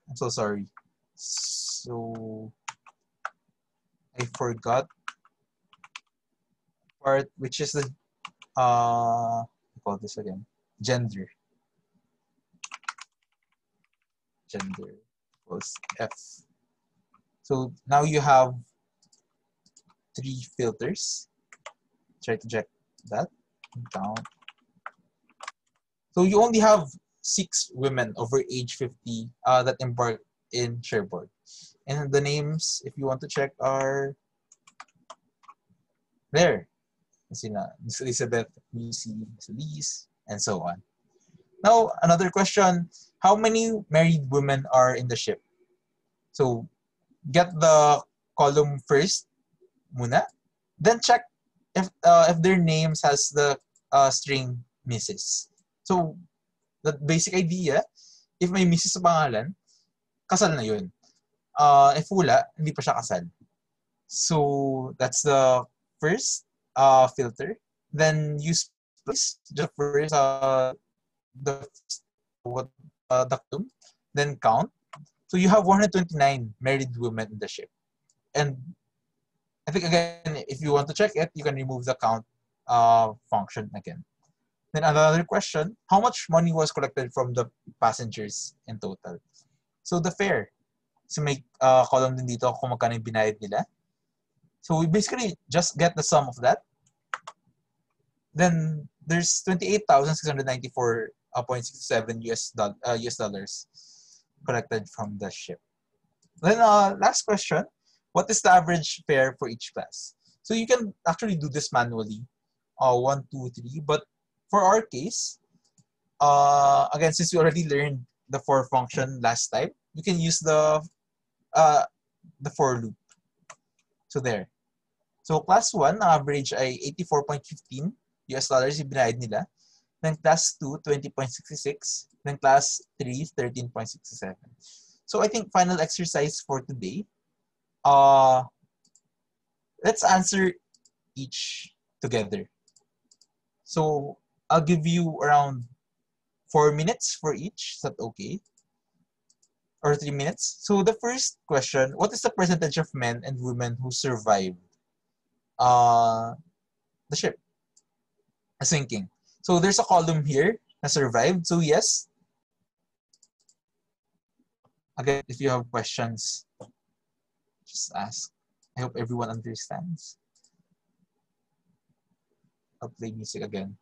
I'm so sorry. So I forgot part which is the uh I call this again gender. Gender equals F. So now you have three filters. Try to check that. down. So you only have six women over age 50 uh, that embarked in Cherbourg. And the names, if you want to check, are there. Miss Elizabeth, Lucy, Miss Elise, and so on. Now, another question. How many married women are in the ship? So, get the column first muna. Then check if uh, if their names has the uh, string Mrs. So, the basic idea, if may Mrs. sa pangalan, kasal na yun. Uh, if wala, hindi pa siya kasal. So, that's the first uh, filter. Then use place the first uh, the what uh, dactum, then count. So you have 129 married women in the ship. And I think again, if you want to check it, you can remove the count uh, function again. Then another question, how much money was collected from the passengers in total? So the fare. So may uh, column din dito kung magkano binayad nila. So we basically just get the sum of that. Then there's 28,694.67 US, doll- uh, US dollars collected from the ship. Then uh, last question, what is the average fare for each class? So you can actually do this manually, uh, one, two, three. But for our case, uh, again, since we already learned the for function last time, you can use the uh, the for loop. So there. So class 1, ang average ay 84.15 US dollars yung nila. Then class 2, 20.66. Then class 3, 13.67. So I think final exercise for today, uh, let's answer each together. So I'll give you around four minutes for each. Is that okay? Or three minutes? So the first question, what is the percentage of men and women who survived uh, the ship? Sinking. So there's a column here na survived. So yes. Again, if you have questions, just ask. I hope everyone understands. I'll play music again.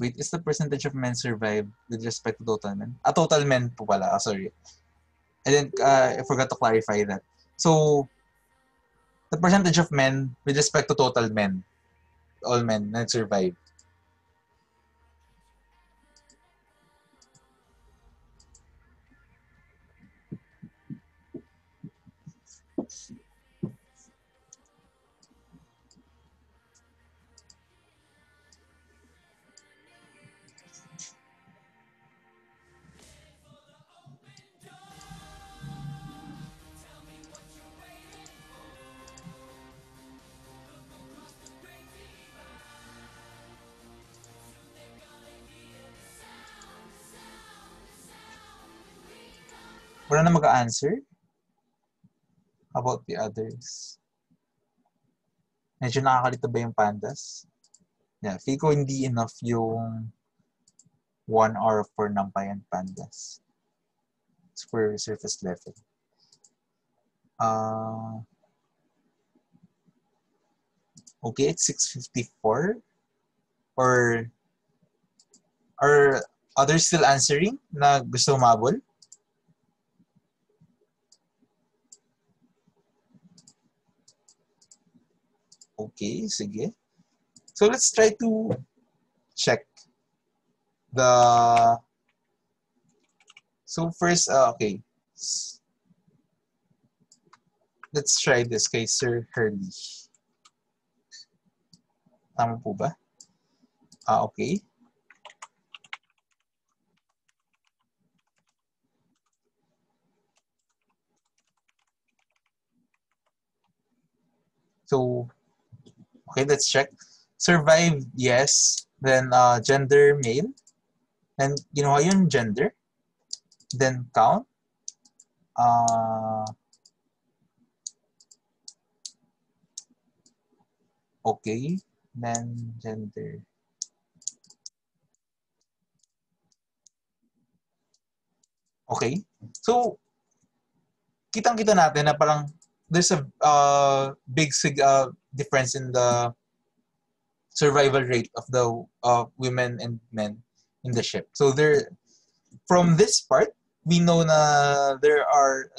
Wait, is the percentage of men survive with respect to total men? Ah, total men po pala. Ah, sorry. I didn't, uh, I forgot to clarify that. So, the percentage of men with respect to total men, all men na survive. Wala na mag-answer? About the others? Medyo nakakalito ba yung pandas? Yeah, feel ko hindi enough yung one hour for Nampayan pandas. It's for surface level. Uh, okay, it's 6.54. Or are others still answering na gusto umabol? Okay, sige. So let's try to check the So first, uh, okay. Let's try this kay Sir Hurley. Tama po ba? Ah, okay. So, okay, let's check. Survive, yes. Then uh, gender, male. Then, ginawa yung gender. Then count. Uh, okay. Then gender. Okay. So, kitang-kita natin na parang there's a uh, big sig- uh, difference in the survival rate of the uh, women and men in the ship. So there, from this part, we know na there are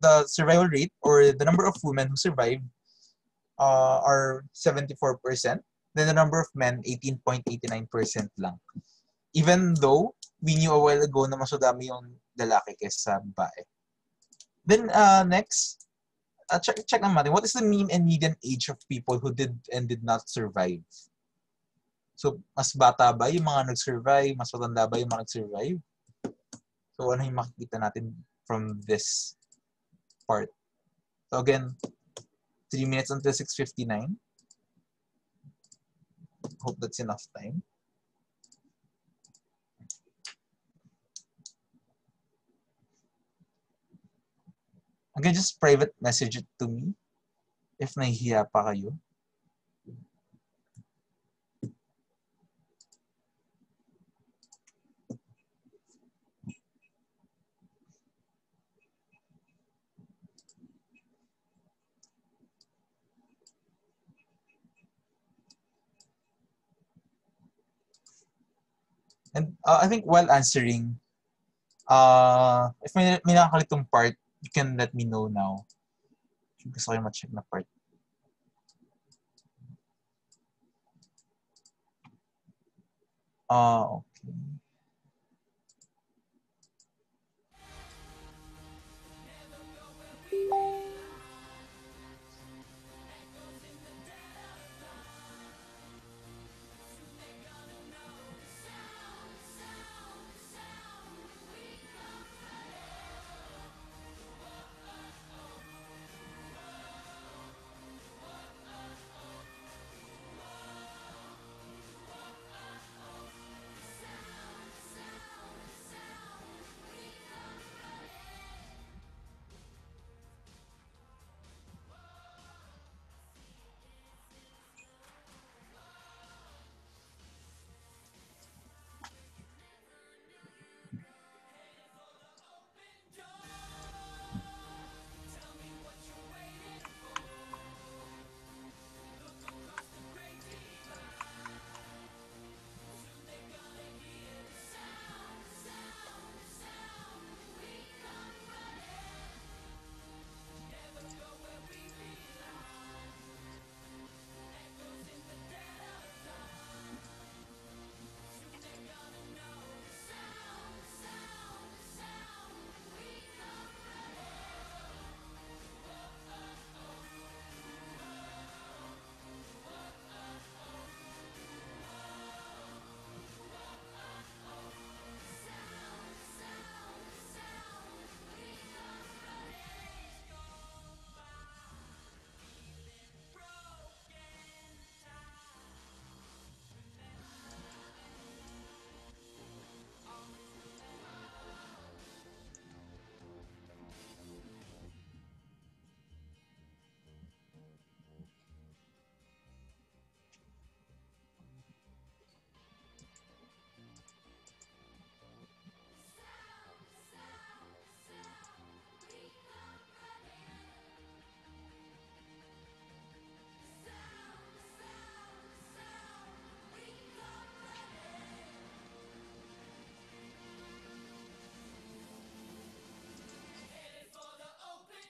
the survival rate or the number of women who survive uh, are 74%. Then the number of men, 18.89% lang. Even though we knew a while ago na mas madami yung lalaki kaysa babae. Then uh, next, uh, check, check naman natin, what is the mean and median age of people who did and did not survive? So, mas bata ba yung mga nag-survive? Mas matanda ba yung mga nag-survive? So, ano yung makikita natin from this part? So, again, 3 minutes until 6.59. Hope that's enough time. Again, just private message it to me if nahihiya pa kayo. And uh, I think while answering, uh, if may, may nakakalitong part, you can let me know now. Gusto ko yung ma-check na part. Ah, okay.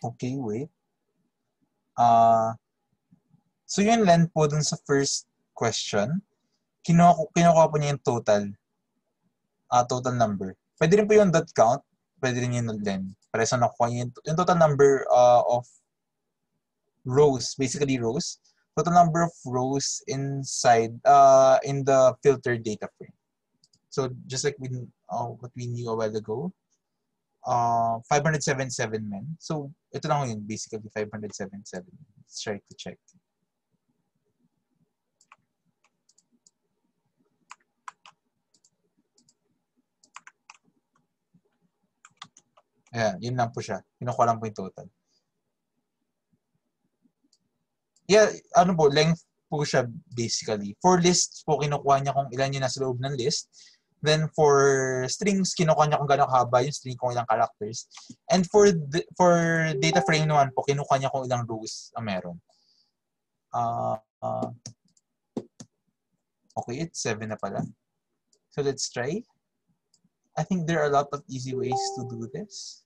Okay, wait. Uh, so yung length po dun sa first question, kinuha, kinukuha po niya yung total. ah total number. Pwede rin po yung dot count, pwede rin yung length. Para sa nakuha niya yung, yung total number uh, of rows, basically rows. Total number of rows inside, uh, in the filtered data frame. So just like we, uh, what we knew a while ago, uh, 577 men. So, ito lang yun, basically 577. Let's try to check. Ayan, yun lang po siya. Kinukuha lang po yung total. Yeah, ano po, length po siya basically. For lists po, kinukuha niya kung ilan yung nasa loob ng list. Then for strings, kinukuha niya kung gano'ng haba yung string, kung ilang characters. And for the- for data frame naman po, kinukuha niya kung ilang rows ang meron. Ah, ah, okay, it's 7 na pala. So let's try. I think there are a lot of easy ways to do this.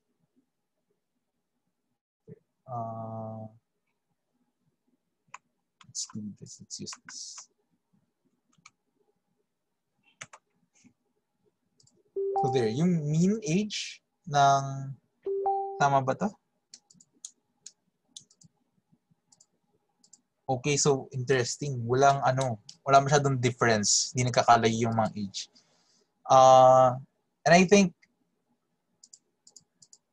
Uh, let's do this. Let's use this. So there, yung mean age ng tama ba to? Okay, so interesting. Walang ano, wala masyadong difference. Hindi nagkakalay yung mga age. Uh, and I think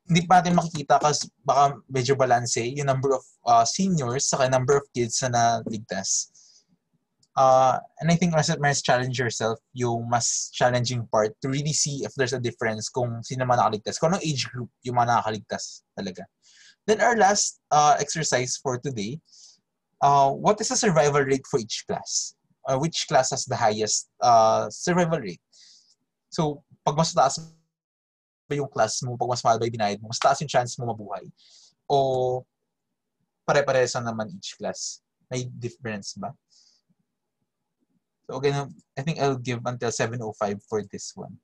hindi pa natin makikita kasi baka medyo balance yung number of uh, seniors saka number of kids na naligtas. Uh, and I think mas, mas challenge yourself yung mas challenging part to really see if there's a difference kung sino man nakaligtas. Kung anong age group yung mga nakakaligtas talaga. Then our last uh, exercise for today, uh, what is the survival rate for each class? Uh, which class has the highest uh, survival rate? So, pag mas taas ba yung class mo, pag mas mahal ba yung binayad mo, mas taas yung chance mo mabuhay. O pare-parehas lang naman each class. May difference ba? So again, I think I'll give until 7.05 for this one.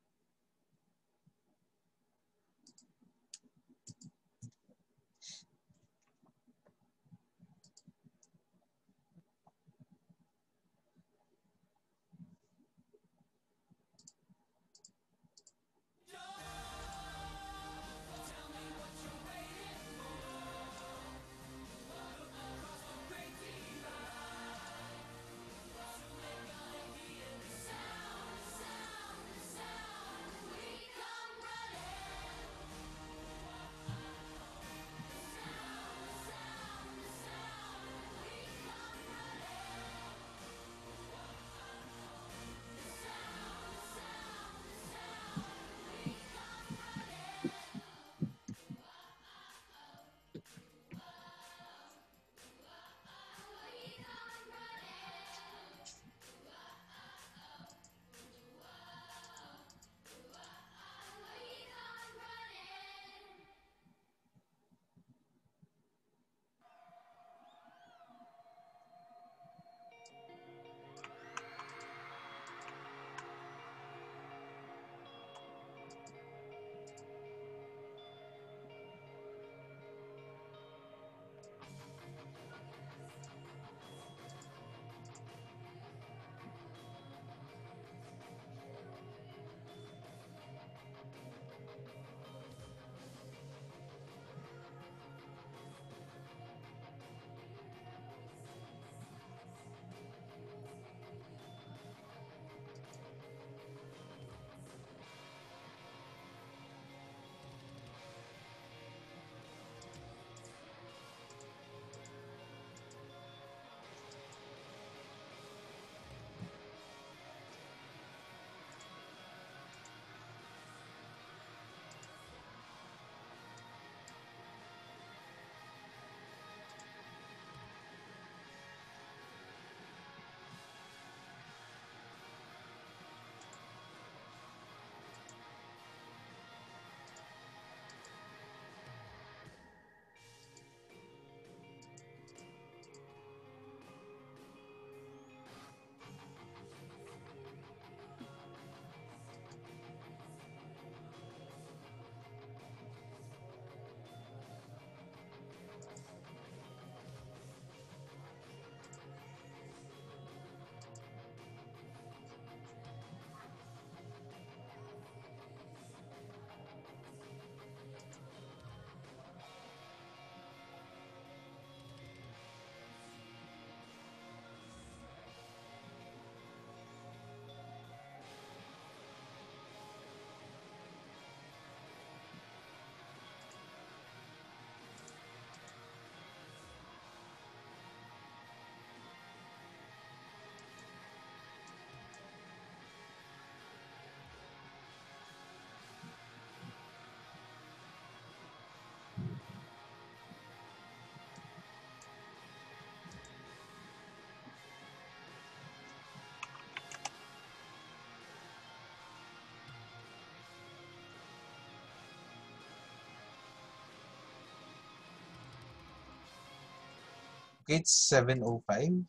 Okay, it's 7.05.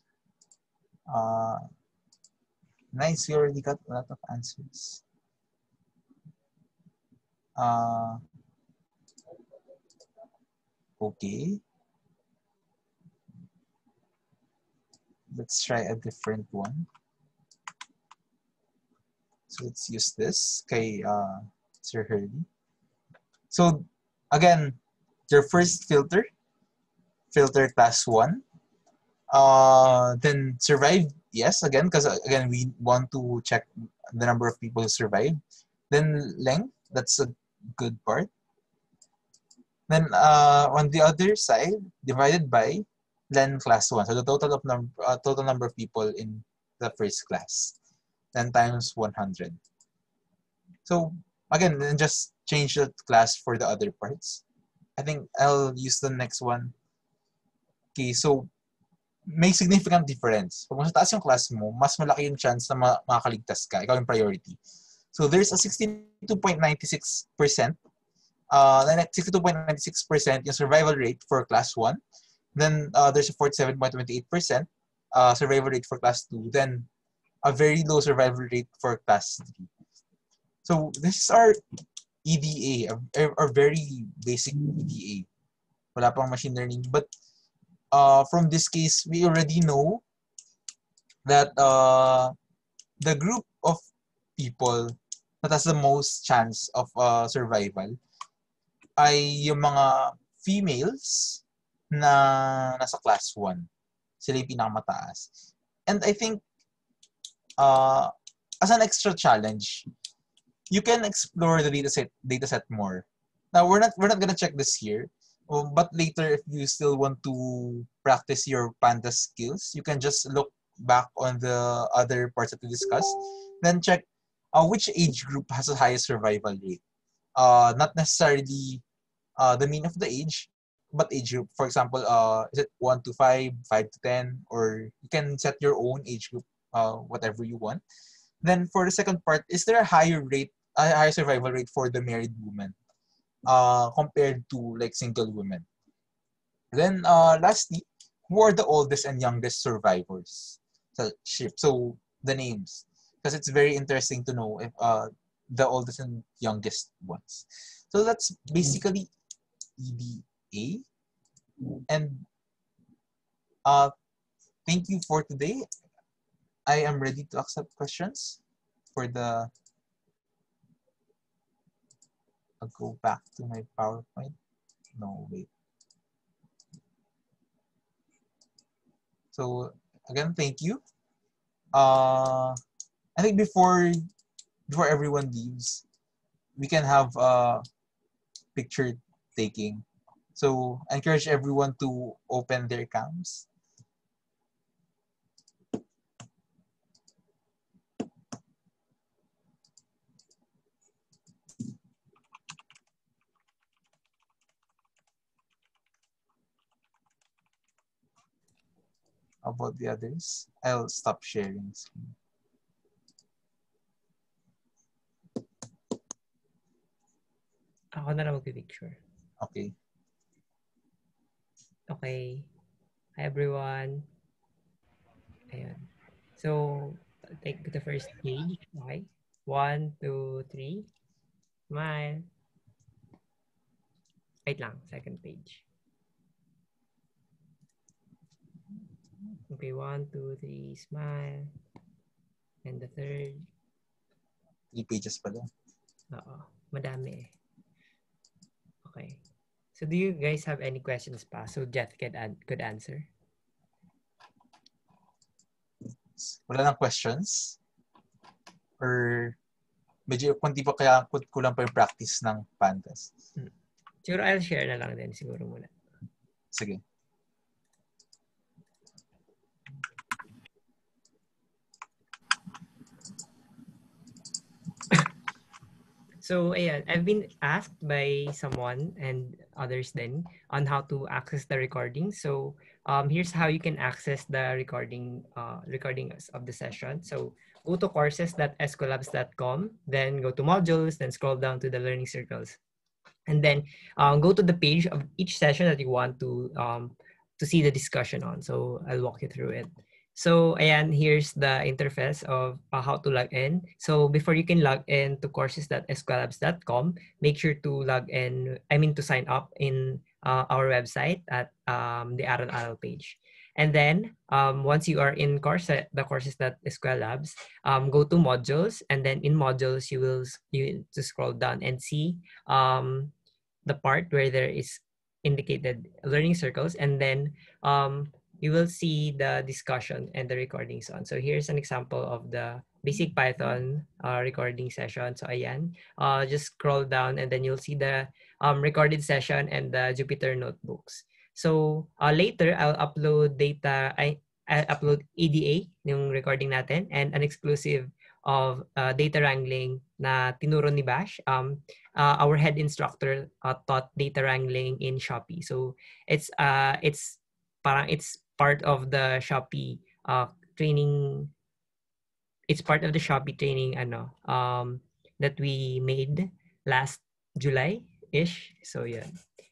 Uh, nice, we already got a lot of answers. Uh, okay. Let's try a different one. So let's use this kay uh, Sir Hurley. So again, your first filter, filter class one. Uh, then survive, yes, again, because again, we want to check the number of people who survived. Then length, that's a good part. Then uh, on the other side, divided by len class 1. So the total of number uh, total number of people in the first class. 10 times 100. So again, then just change the class for the other parts. I think I'll use the next one. Okay, so may significant difference. Pag mas taas yung class mo, mas malaki yung chance na ma- makakaligtas ka. Ikaw yung priority. So there's a 62.96%. Uh, 62.96% yung survival rate for class 1. Then uh, there's a 47.28% uh, survival rate for class 2. Then a very low survival rate for class 3. So this is our EDA, our very basic EDA. Wala pang machine learning. But uh, from this case, we already know that uh, the group of people that has the most chance of uh, survival ay yung mga females na nasa class 1. Sila yung pinakamataas. And I think uh, as an extra challenge, you can explore the dataset dataset more. Now we're not we're not gonna check this here, um, but later if you still want to practice your panda skills, you can just look back on the other parts that we discussed, then check uh, which age group has the highest survival rate. Uh, not necessarily uh, the mean of the age, but age group. For example, uh, is it one to five, five to ten, or you can set your own age group, uh, whatever you want. Then for the second part, is there a higher rate, a higher survival rate for the married woman, uh, compared to like single women? Then uh, lastly, who are the oldest and youngest survivors? So ship. So the names, because it's very interesting to know if uh the oldest and youngest ones. So that's basically EDA. And uh, thank you for today. I am ready to accept questions for the. I'll go back to my PowerPoint. No, wait. So again, thank you. Uh, I think before before everyone leaves, we can have a picture taking. So I encourage everyone to open their cams. About the others? I'll stop sharing screen. Ako na lang mag-picture. Okay. Okay. Hi, everyone. Ayan. So, take the first page. Okay. One, two, three. Smile. Wait lang. Second page. Okay, one, two, three. Smile. And the third. Three pages pala. Oo. Madami eh. Okay. So do you guys have any questions pa? So Jeff could, an- could answer. Wala lang questions? Or medyo kung di pa kaya kulang pa yung practice ng pandas. Siguro I'll share na lang din siguro muna. Sige. So, ayan, I've been asked by someone and others then on how to access the recording. So, um, here's how you can access the recording uh, recordings of the session. So, go to courses.eskwelabs.com, then go to modules, then scroll down to the learning circles. And then um, go to the page of each session that you want to um, to see the discussion on. So I'll walk you through it. So ayan, here's the interface of uh, how to log in. So before you can log in to courses.eskwelabs.com, make sure to log in, I mean to sign up in uh, our website at um, the Aral Aral page. And then um, once you are in course, the courses.sqlabs, um, go to modules, and then in modules you will you to scroll down and see um, the part where there is indicated learning circles, and then um, you will see the discussion and the recordings on. So here's an example of the basic Python uh, recording session. So ayan, uh, just scroll down and then you'll see the um, recorded session and the Jupyter notebooks. So uh, later, I'll upload data, I, I'll upload EDA, yung recording natin, and an exclusive of uh, data wrangling na tinuro ni Bash. Um, uh, our head instructor uh, taught data wrangling in Shopee. So it's uh, it's parang it's part of the Shopee uh, training. It's part of the Shopee training ano um, that we made last July ish. So yeah,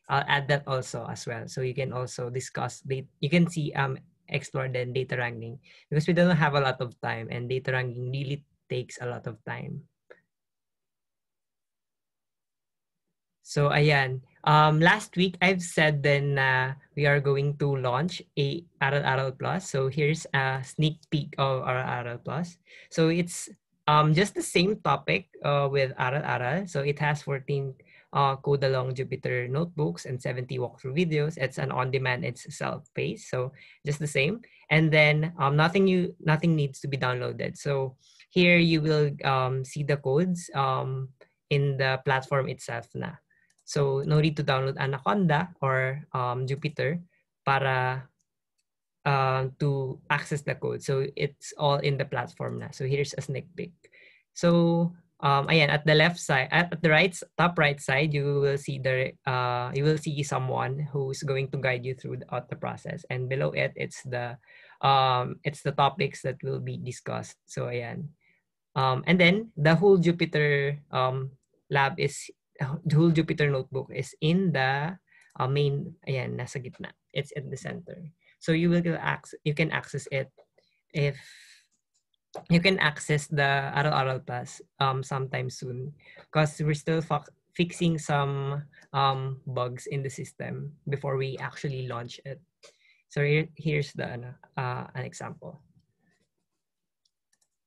I'll add that also as well. So you can also discuss. The, you can see um explore the data wrangling because we don't have a lot of time and data wrangling really takes a lot of time. So ayan, um, last week I've said then uh, we are going to launch a Aral Aral Plus. So here's a sneak peek of Aral Aral Plus. So it's um, just the same topic uh, with Aral Aral. So it has 14 uh, code along Jupyter notebooks and 70 walkthrough videos. It's an on-demand, it's self-paced, so just the same. And then um, nothing you nothing needs to be downloaded. So here you will um, see the codes um, in the platform itself na. So no need to download Anaconda or um, Jupyter para uh, to access the code. So it's all in the platform na. So here's a sneak peek. So um, at the left side, at the right, top right side, you will see the, uh, you will see someone who's going to guide you through the, the process. And below it, it's the, um, it's the topics that will be discussed. So ayan. Um, and then the whole Jupyter um, lab is the whole Jupyter notebook is in the uh, main, ayan, nasa gitna. It's in the center. So you will access, you can access it if you can access the Aral Aral Plus um, sometime soon because we're still fixing some um, bugs in the system before we actually launch it. So here, here's the uh, an example.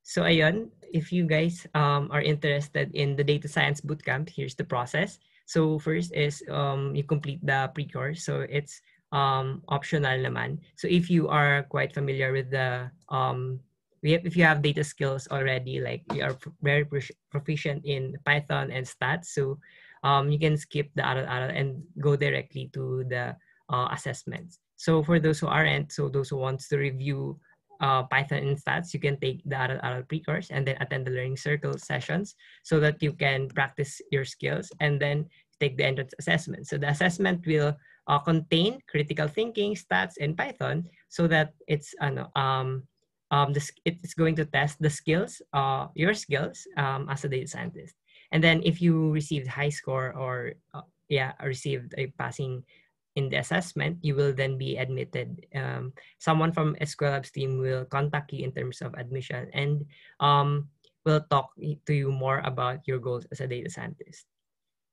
So ayun, if you guys um, are interested in the data science bootcamp, here's the process. So first is um, you complete the pre-course. So it's um, optional naman. So if you are quite familiar with the, um, if you have data skills already, like you are very proficient in Python and stats, so um, you can skip the Aral Aral and go directly to the uh, assessments. So for those who aren't, so those who wants to review uh, Python and stats, you can take the Aral pre-course and then attend the learning circle sessions so that you can practice your skills and then take the entrance assessment. So the assessment will uh, contain critical thinking, stats, and Python so that it's um, um, this, it's going to test the skills, uh, your skills um, as a data scientist. And then if you received high score or uh, yeah, received a passing in the assessment, you will then be admitted. Um, someone from Eskwelabs team will contact you in terms of admission and um, will talk to you more about your goals as a data scientist.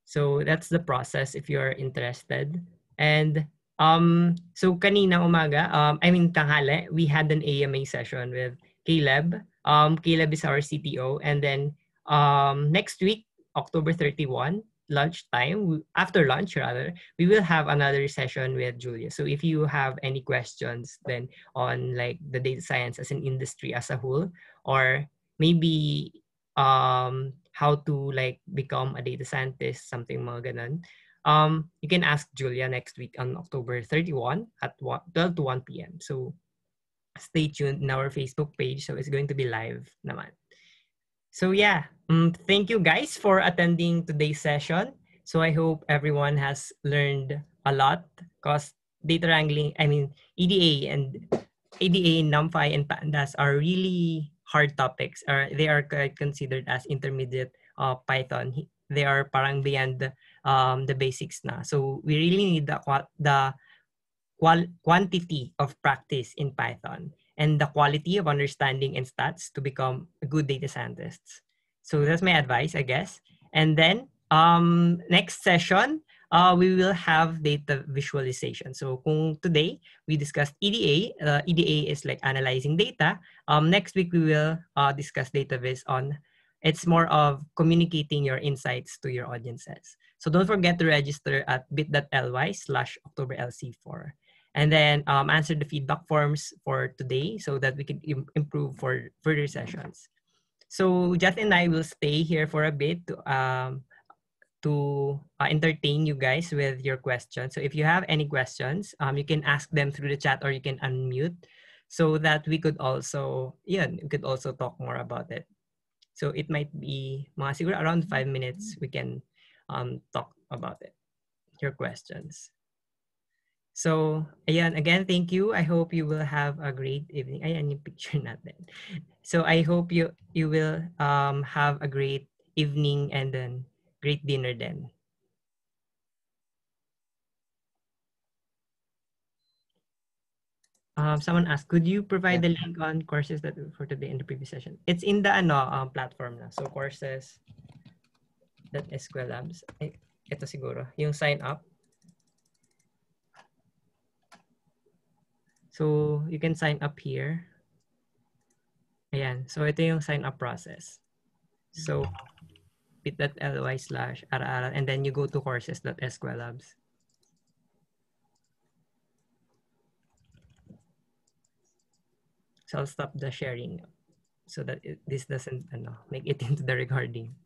So that's the process if you're interested. And um, so kanina umaga, um, I mean tanghali, we had an AMA session with Caleb. Um, Caleb is our CTO. And then um, next week, October 31, lunchtime, after lunch rather, we will have another session with Julia. So if you have any questions then on like the data science as an industry as a whole, or maybe um, how to like become a data scientist, something mga ganun, um, you can ask Julia next week on October 31 at 12 to 1 p.m. So stay tuned in our Facebook page. So it's going to be live naman. So yeah, um, thank you guys for attending today's session. So I hope everyone has learned a lot because data wrangling, I mean, EDA and EDA, NumPy, and Pandas are really hard topics. Or they are considered as intermediate uh, Python. They are parang beyond um, the basics na. So we really need the, the qual- quantity of practice in Python and the quality of understanding and stats to become a good data scientists. So that's my advice, I guess. And then um, next session, uh, we will have data visualization. So kung today we discussed EDA, uh, EDA is like analyzing data. Um, next week we will uh, discuss data viz on it's more of communicating your insights to your audiences. So don't forget to register at bit.ly slash octoberlc4. And then um, answer the feedback forms for today so that we can Im- improve for further sessions. So Jeth and I will stay here for a bit to, um, to uh, entertain you guys with your questions. So if you have any questions, um, you can ask them through the chat or you can unmute so that we could also, yeah, we could also talk more about it. So it might be around five minutes we can um, talk about it, your questions. So ayan, again, thank you. I hope you will have a great evening. Ayan yung picture natin. So I hope you you will um, have a great evening and then great dinner then. Um, someone asked, could you provide the link on courses that for today in the previous session? It's in the ano um, platform na. So courses that Eskwelabs. Ito siguro. Yung sign up. So you can sign up here. Ayan. So ito yung sign up process. So bit.ly slash ara and then you go to courses.sql labs. So I'll stop the sharing so that it, this doesn't ano, make it into the recording.